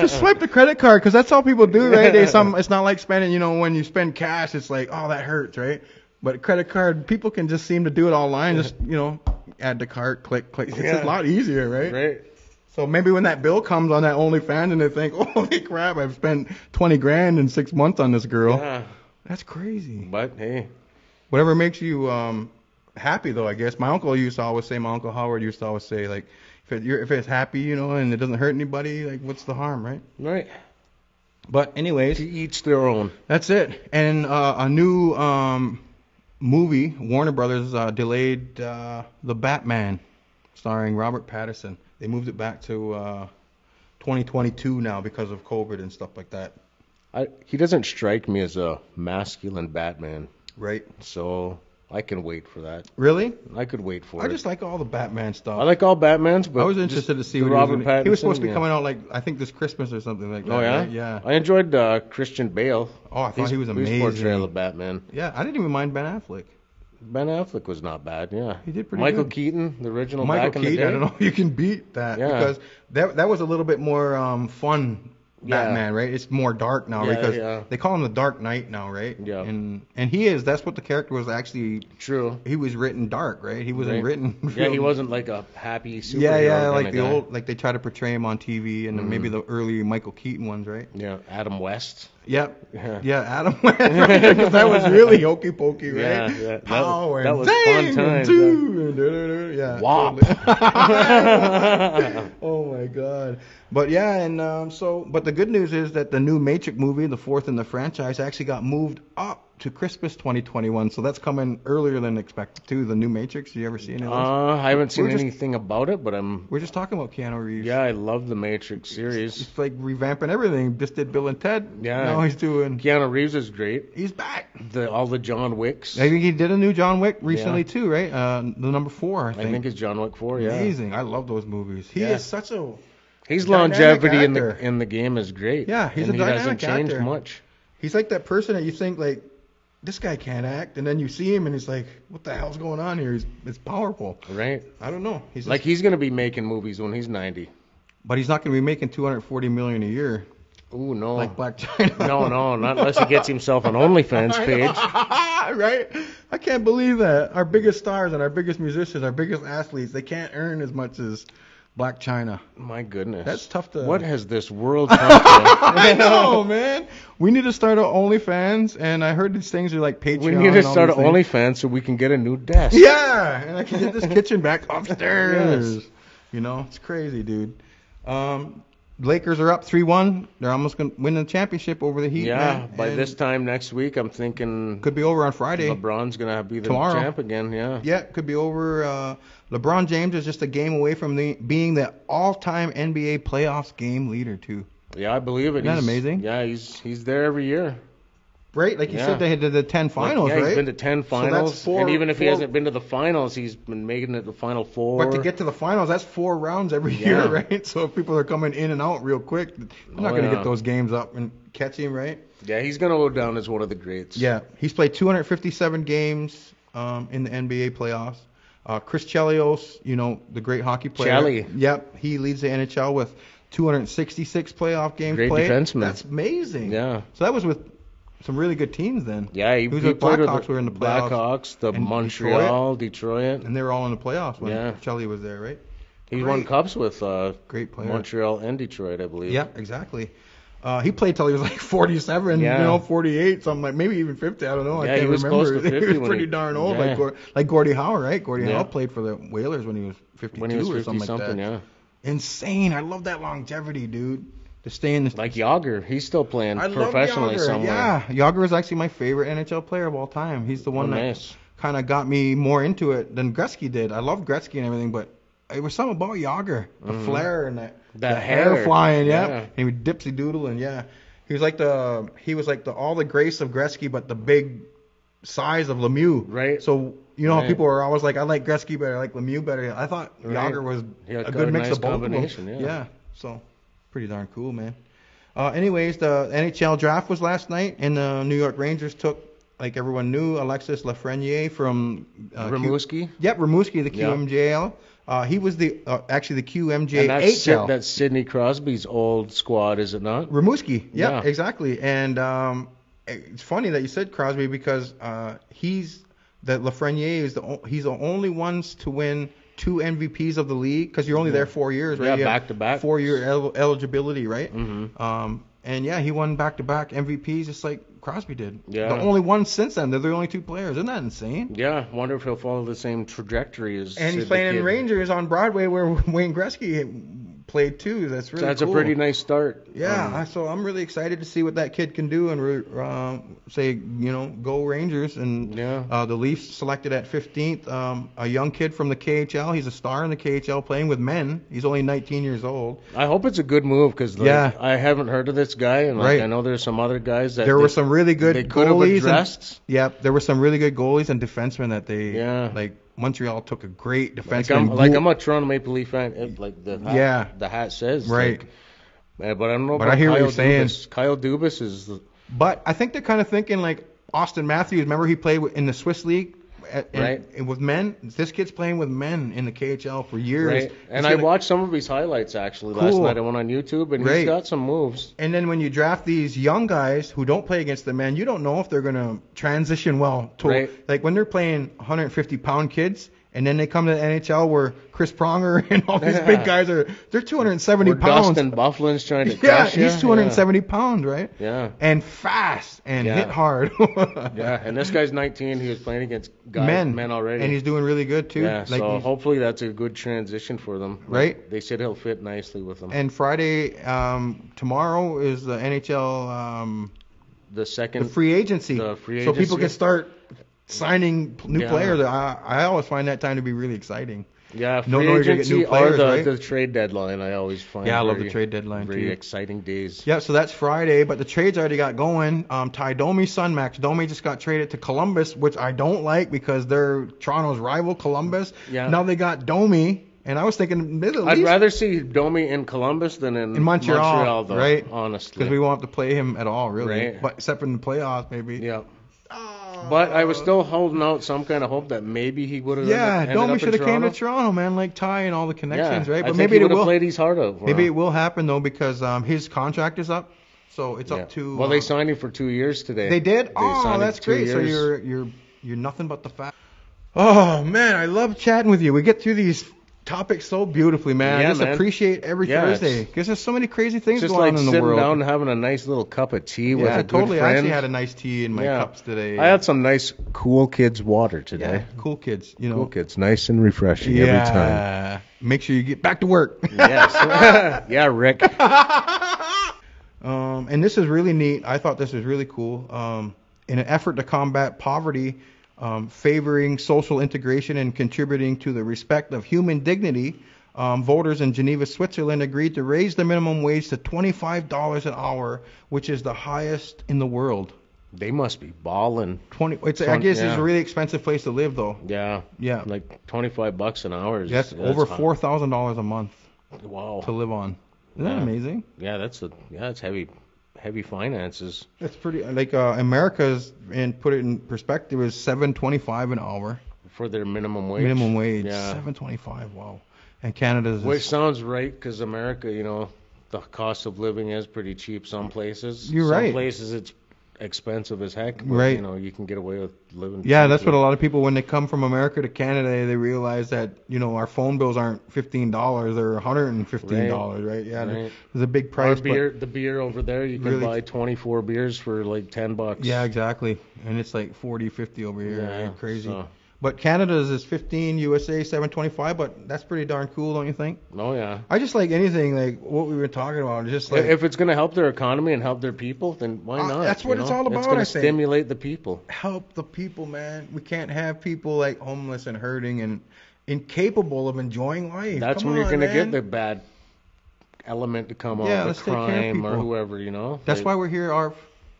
Just swipe the credit card because that's all people do, right? They some. It's not like spending. You know, when you spend cash, it's like, oh, that hurts, right? But credit card, people can just seem to do it online. Just you know, add to cart, click, click. It's Yeah. a lot easier, right? Right. So maybe when that bill comes on that OnlyFans and they think, holy crap, I've spent 20 grand in six months on this girl. Yeah. That's crazy. But hey, Whatever makes you um happy though, I guess. My uncle used to always say, my uncle Howard used to always say, like, if it, you're, if it's happy, you know, and it doesn't hurt anybody, like, what's the harm, right? right. But anyways, To each their own. that's it. And uh, a new um movie, Warner Brothers uh, delayed uh, the Batman, starring Robert Pattinson. They moved it back to uh 2022 now because of COVID and stuff like that. I, he doesn't strike me as a masculine Batman, Right. so I can wait for that. Really? I could wait for it. I it. just like all the Batman stuff. I like all Batmans, but I was interested to see the what Robert he was He was supposed to be Pattinson, coming out like I think this Christmas or something like that. Oh yeah, right? Yeah. I enjoyed uh, Christian Bale. Oh, I thought His- he was His amazing. portrayal of Batman. Yeah, I didn't even mind Ben Affleck. Ben Affleck was not bad. Yeah, He did pretty Michael good. Keaton, the original Michael back in the Keaton, day. I don't know if you can beat that Yeah. because that that was a little bit more um, fun Yeah. Batman, right? It's more dark now Yeah, because yeah. they call him the Dark Knight now, right? Yeah. And and he is. That's what the character was actually. True. He was written dark, right? He wasn't Right. written. Yeah, he wasn't like a happy superhero. Yeah, yeah, like the guy. old, like they try to portray him on TV, and maybe Mm-hmm. the early Michael Keaton ones, right? Yeah, Adam West. Yep. Yeah. Yeah, Adam because that was really hokey pokey, right? Yeah, yeah. That was- Power, that and was and two, yeah. Wop. totally. oh my god. But yeah, and um, so, but the good news is that the new Matrix movie, the fourth in the franchise, actually got moved up to Christmas 2021. So that's coming earlier than expected too. The new Matrix. You ever see any of those? Uh, I haven't seen We're just- anything about it, but I'm. We're just talking about Keanu Reeves. Yeah, I love the Matrix series. It's like revamping everything. Just did Bill and Ted. Yeah. Now he's doing. Keanu Reeves is great. He's back. The all the John Wicks. I think he did a new John Wick recently Yeah. too, right? Uh, the number four, I I think. think it's John Wick 4. Yeah. Amazing. I love those movies. He Yeah. is such a. His Dynamic longevity in the in the game is great. Yeah, he's and a he hasn't dynamic changed actor. much. He's like that person that you think like, this guy can't act, and then you see him and he's like, what the hell's going on here? He's it's powerful. Right. I don't know. He's Like just, he's gonna be making movies when he's 90. but he's not going to be making 240 million a year Ooh no. like Blac Chyna. no, no, not unless he gets himself an OnlyFans page. right? I can't believe that. Our biggest stars and our biggest musicians, our biggest athletes, they can't earn as much as Blac Chyna. My goodness. That's tough to. What has this world come to? I know, man. We need to start our OnlyFans, and I heard these things are like Patreon. We need to start an. OnlyFans so we can get a new desk. Yeah, and I can get this kitchen back upstairs. You know, it's crazy, dude. Um, Lakers are up 3-1. They're almost going to win the championship over the Heat. Yeah, by And this time next week, I'm thinking could be over on Friday. LeBron's gonna be the Tomorrow. champ again. Yeah. Yeah, could be over. Uh, LeBron James is just a game away from the, being the all-time NBA playoffs game leader too. Yeah, I believe it. Isn't that He's- amazing? Yeah, he's he's there every year. Right, like you Yeah. said, they did the 10 finals, Like, yeah, right? he's been to ten finals, four- and even if he hasn't been to the finals, he's been making it the final four. But to get to the finals, that's four rounds every Yeah. year, right? So if people are coming in and out real quick, they're not Oh, going to yeah. get those games up and catch him, right? yeah, he's gonna go down as one of the greats. Yeah, he's played 257 games um, in the NBA playoffs. Uh, Chris Chelios, you know, the great hockey player. Chelly. Yep, he leads the NHL with 266 playoff games Great played. defenseman. That's amazing. Yeah. So that was with some really good teams then. Yeah, he, was he with Blackhawks the were in the playoffs. Blackhawks, the And Montreal, Detroit. And they were all in the playoffs when Yeah. Chelly was there, right? He won Great. cups with uh, Great player. Montreal and Detroit, I believe. Yeah, exactly. Uh, he played till he was like 47, Yeah. you know, 48, something like maybe even 50. I don't know. I Yeah, can't he was remember. close to 50 he was when pretty he- darn old, yeah. like Gor- like Gordie Howe, right? Gordie Yeah. Howe played for the Whalers when he was 52 When he was or 50 something, something, like that. yeah. Insane. I love that longevity, dude. To stay in this. Like Jagr, he's still playing I love professionally Jagr. somewhere. Yeah, Jagr is actually my favorite NHL player of all time. He's the Oh, one that nice. kind of got me more into it than Gretzky did. I love Gretzky and everything, but it was something about Jagr, the mm-hmm. flair and that. The the hair, hair, flying, yeah. yeah. And he would dipsy doodle and yeah, he was like the he was like the all the grace of Gretzky, but the big size of Lemieux. Right. So you know how people are always like, I like Gretzky, better, I like Lemieux better. I thought Right. Jagr was Yeah, a good mix nice of both combination, of them. yeah. So pretty darn cool, man. Uh, anyways, the NHL draft was last night, and the New York Rangers took, like everyone knew, Alexis Lafreniere from uh, Q- Yep, Rimouski, the. QMJL. Uh, he was the uh, actually the And that's, QMJHL. Sid, that's Sidney Crosby's old squad, is it not? Rimouski. Yep, Yeah. exactly. And um, it's funny that you said Crosby because uh, he's that Lafreniere is the o- he's the only ones to win two MVPs of the league because you're only there four years, right? Yeah, You back to back. Four year el- eligibility, right? Mm-hmm. Um, and yeah, he won back to back MVPs just like Crosby did. Yeah. The only one since then. They're the only two players. Isn't that insane? Yeah, wonder if he'll follow the same trajectory as. And he's Sid the playing in Rangers on Broadway where Wayne Gretzky played too. That's really That's cool. a pretty nice start. Yeah, Um, so I'm really excited to see what that kid can do and um, say, you know, go Rangers. And Yeah. uh, the Leafs selected at 15th um, a young kid from the KHL. He's a star in the KHL playing with men. He's only 19 years old. I hope it's a good move because like, Yeah. I haven't heard of this guy, and like, Right. I know there's some other guys that There they, were some really good they could have goalies. And, addressed. yep, there were some really good goalies and defensemen that they, Yeah. like Montreal took a great Like defenseman. I'm, like I'm a Toronto Maple Leaf fan. Like the hat, Yeah. the hat says Right. like, uh, but I don't know But I hear what you're saying. Dubas. Kyle Dubas is the- But I think they're kind of thinking like Auston Matthews. Remember he played in the Swiss league, and- Right. and with men. This kid's playing with men in the KHL for years. right. And I gonna- watched some of his highlights actually last night. I went on YouTube, and Right. he's got some moves. And then when you draft these young guys who don't play against the men, you don't know if they're gonna transition well. To Right. like when they're playing 150 pound kids. And then they come to the NHL where Chris Pronger and all these big guys are, they're 270 Or pounds. Dustin Byfuglien's trying to yeah, crush you. he's 270 pounds, right? Yeah. And fast and Yeah. hit hard. Yeah. yeah, and this guy's 19. He was playing against guys, men, men already. and he's doing really good too. yeah, like so hopefully that's a good transition for them. Right. They said he'll fit nicely with them. and Friday, um, tomorrow is the NHL um, the second the free agency, the free agency. so people can start signing new Yeah. players. I, I always find that time to be really exciting. Yeah, No- free no, you're gonna get agency new players, or the, right? the trade deadline. I always find. Yeah, I love the trade deadline, Very too. exciting days. Yeah, so that's Friday, but the trades already got going. Um, Ty Domi, son Max Domi, just got traded to Columbus, which I don't like because they're Toronto's rival, Columbus. Yeah. Now they got Domi, and I was thinking at I'd rather see Domi in Columbus than in, in Montreal, though, right? Honestly. because we won't have to play him at all, really. Right. But except for in the playoffs, maybe. yeah. But I was still holding out some kind of hope that maybe he would have. Yeah, ended Domi should have came to Toronto. Man, like Ty and all the connections, yeah, right? But maybe he it would have will. played his heart out. Maybe it will happen though because um, his contract is up, so it's Yeah. up to. Well, they signed him for two years today. They did. oh, that's great. So you're you're you're nothing but the fact. Oh man, I love chatting with you. We get through these topic so beautifully, man. I just man. appreciate every Yeah, Thursday because there's so many crazy things going like on in the world. Just like sitting down and having a nice little cup of tea with yeah, a good totally. I actually had a nice tea in my Yeah. cups today. I had some nice cool kids water yeah, today. cool kids. You know, Cool kids, nice and refreshing every time. Make sure you get back to work. Yes. yeah, Rick. Um, and this is really neat. I thought this was really cool. Um, in an effort to combat poverty, um, favoring social integration and contributing to the respect of human dignity, um, voters in Geneva, Switzerland agreed to raise the minimum wage to $25 an hour, which is the highest in the world. They must be balling. 20. It's, I Twen- guess it's a really expensive place to live, though. Yeah. Yeah, Like 25 bucks an hour. Is, that's over four thousand dollars a month Wow. to live on. Isn't that amazing? Yeah, that's a yeah, that's heavy, heavy finances. That's pretty. Like uh, America's, and put it in perspective, is 7.25 an hour. for their minimum wage. Minimum wage, Yeah. seven twenty-five. Wow. And Canada's Which is, sounds right because America, you know, the cost of living is pretty cheap some places. You're some right. places it's expensive as heck. But, Right. You know, you can get away with living. yeah, that's what a lot of people when they come from America to Canada, they realize that you know our phone bills aren't fifteen dollars; they're one hundred and fifteen dollars, right. Yeah, there- Right. there's a big price. but- beer, the beer over there, you can Really- buy 24 beers for like 10 bucks. yeah, exactly. And it's like forty, fifty over here. Yeah, right? Crazy. so- But Canada's is fifteen, USA seven twenty-five. But that's pretty darn cool, don't you think? Oh yeah. I just like anything like what we were talking about. Just like if it's going to help their economy and help their people, then why Uh, not? that's you what it's all about, It's going I to think. stimulate the people. help the people, man. We can't have people like homeless and hurting and incapable of enjoying life. That's Come when you're going to get the bad element to come Yeah, out, the of crime or whoever, you know. That's Like, why we're here, Harv.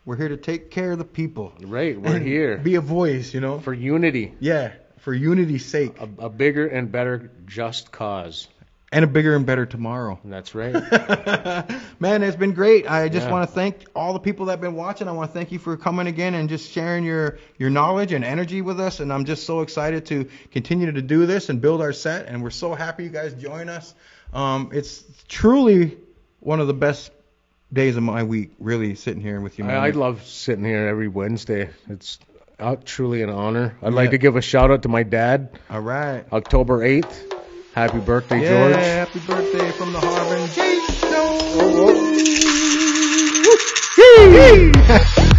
We're here to take care of the people. Right, we're here Be a voice, you know. for unity, yeah, for unity's sake, a, a bigger and better just cause. and a bigger and better tomorrow. That's right. Man, it's been great. I just Yeah. want to thank all the people that have been watching. I want to thank you for coming again and just sharing your your knowledge and energy with us. And I'm just so excited to continue to do this and build our set. And we're so happy you guys join us. Um, it's truly one of the best days of my week. Really sitting here with you, man. I, I love sitting here every Wednesday. It's uh, truly an honor. I'd Yeah. like to give a shout out to my dad, all right. October 8th. Happy birthday, yeah, George. happy birthday from the Harv N Jace Show. Oh, oh.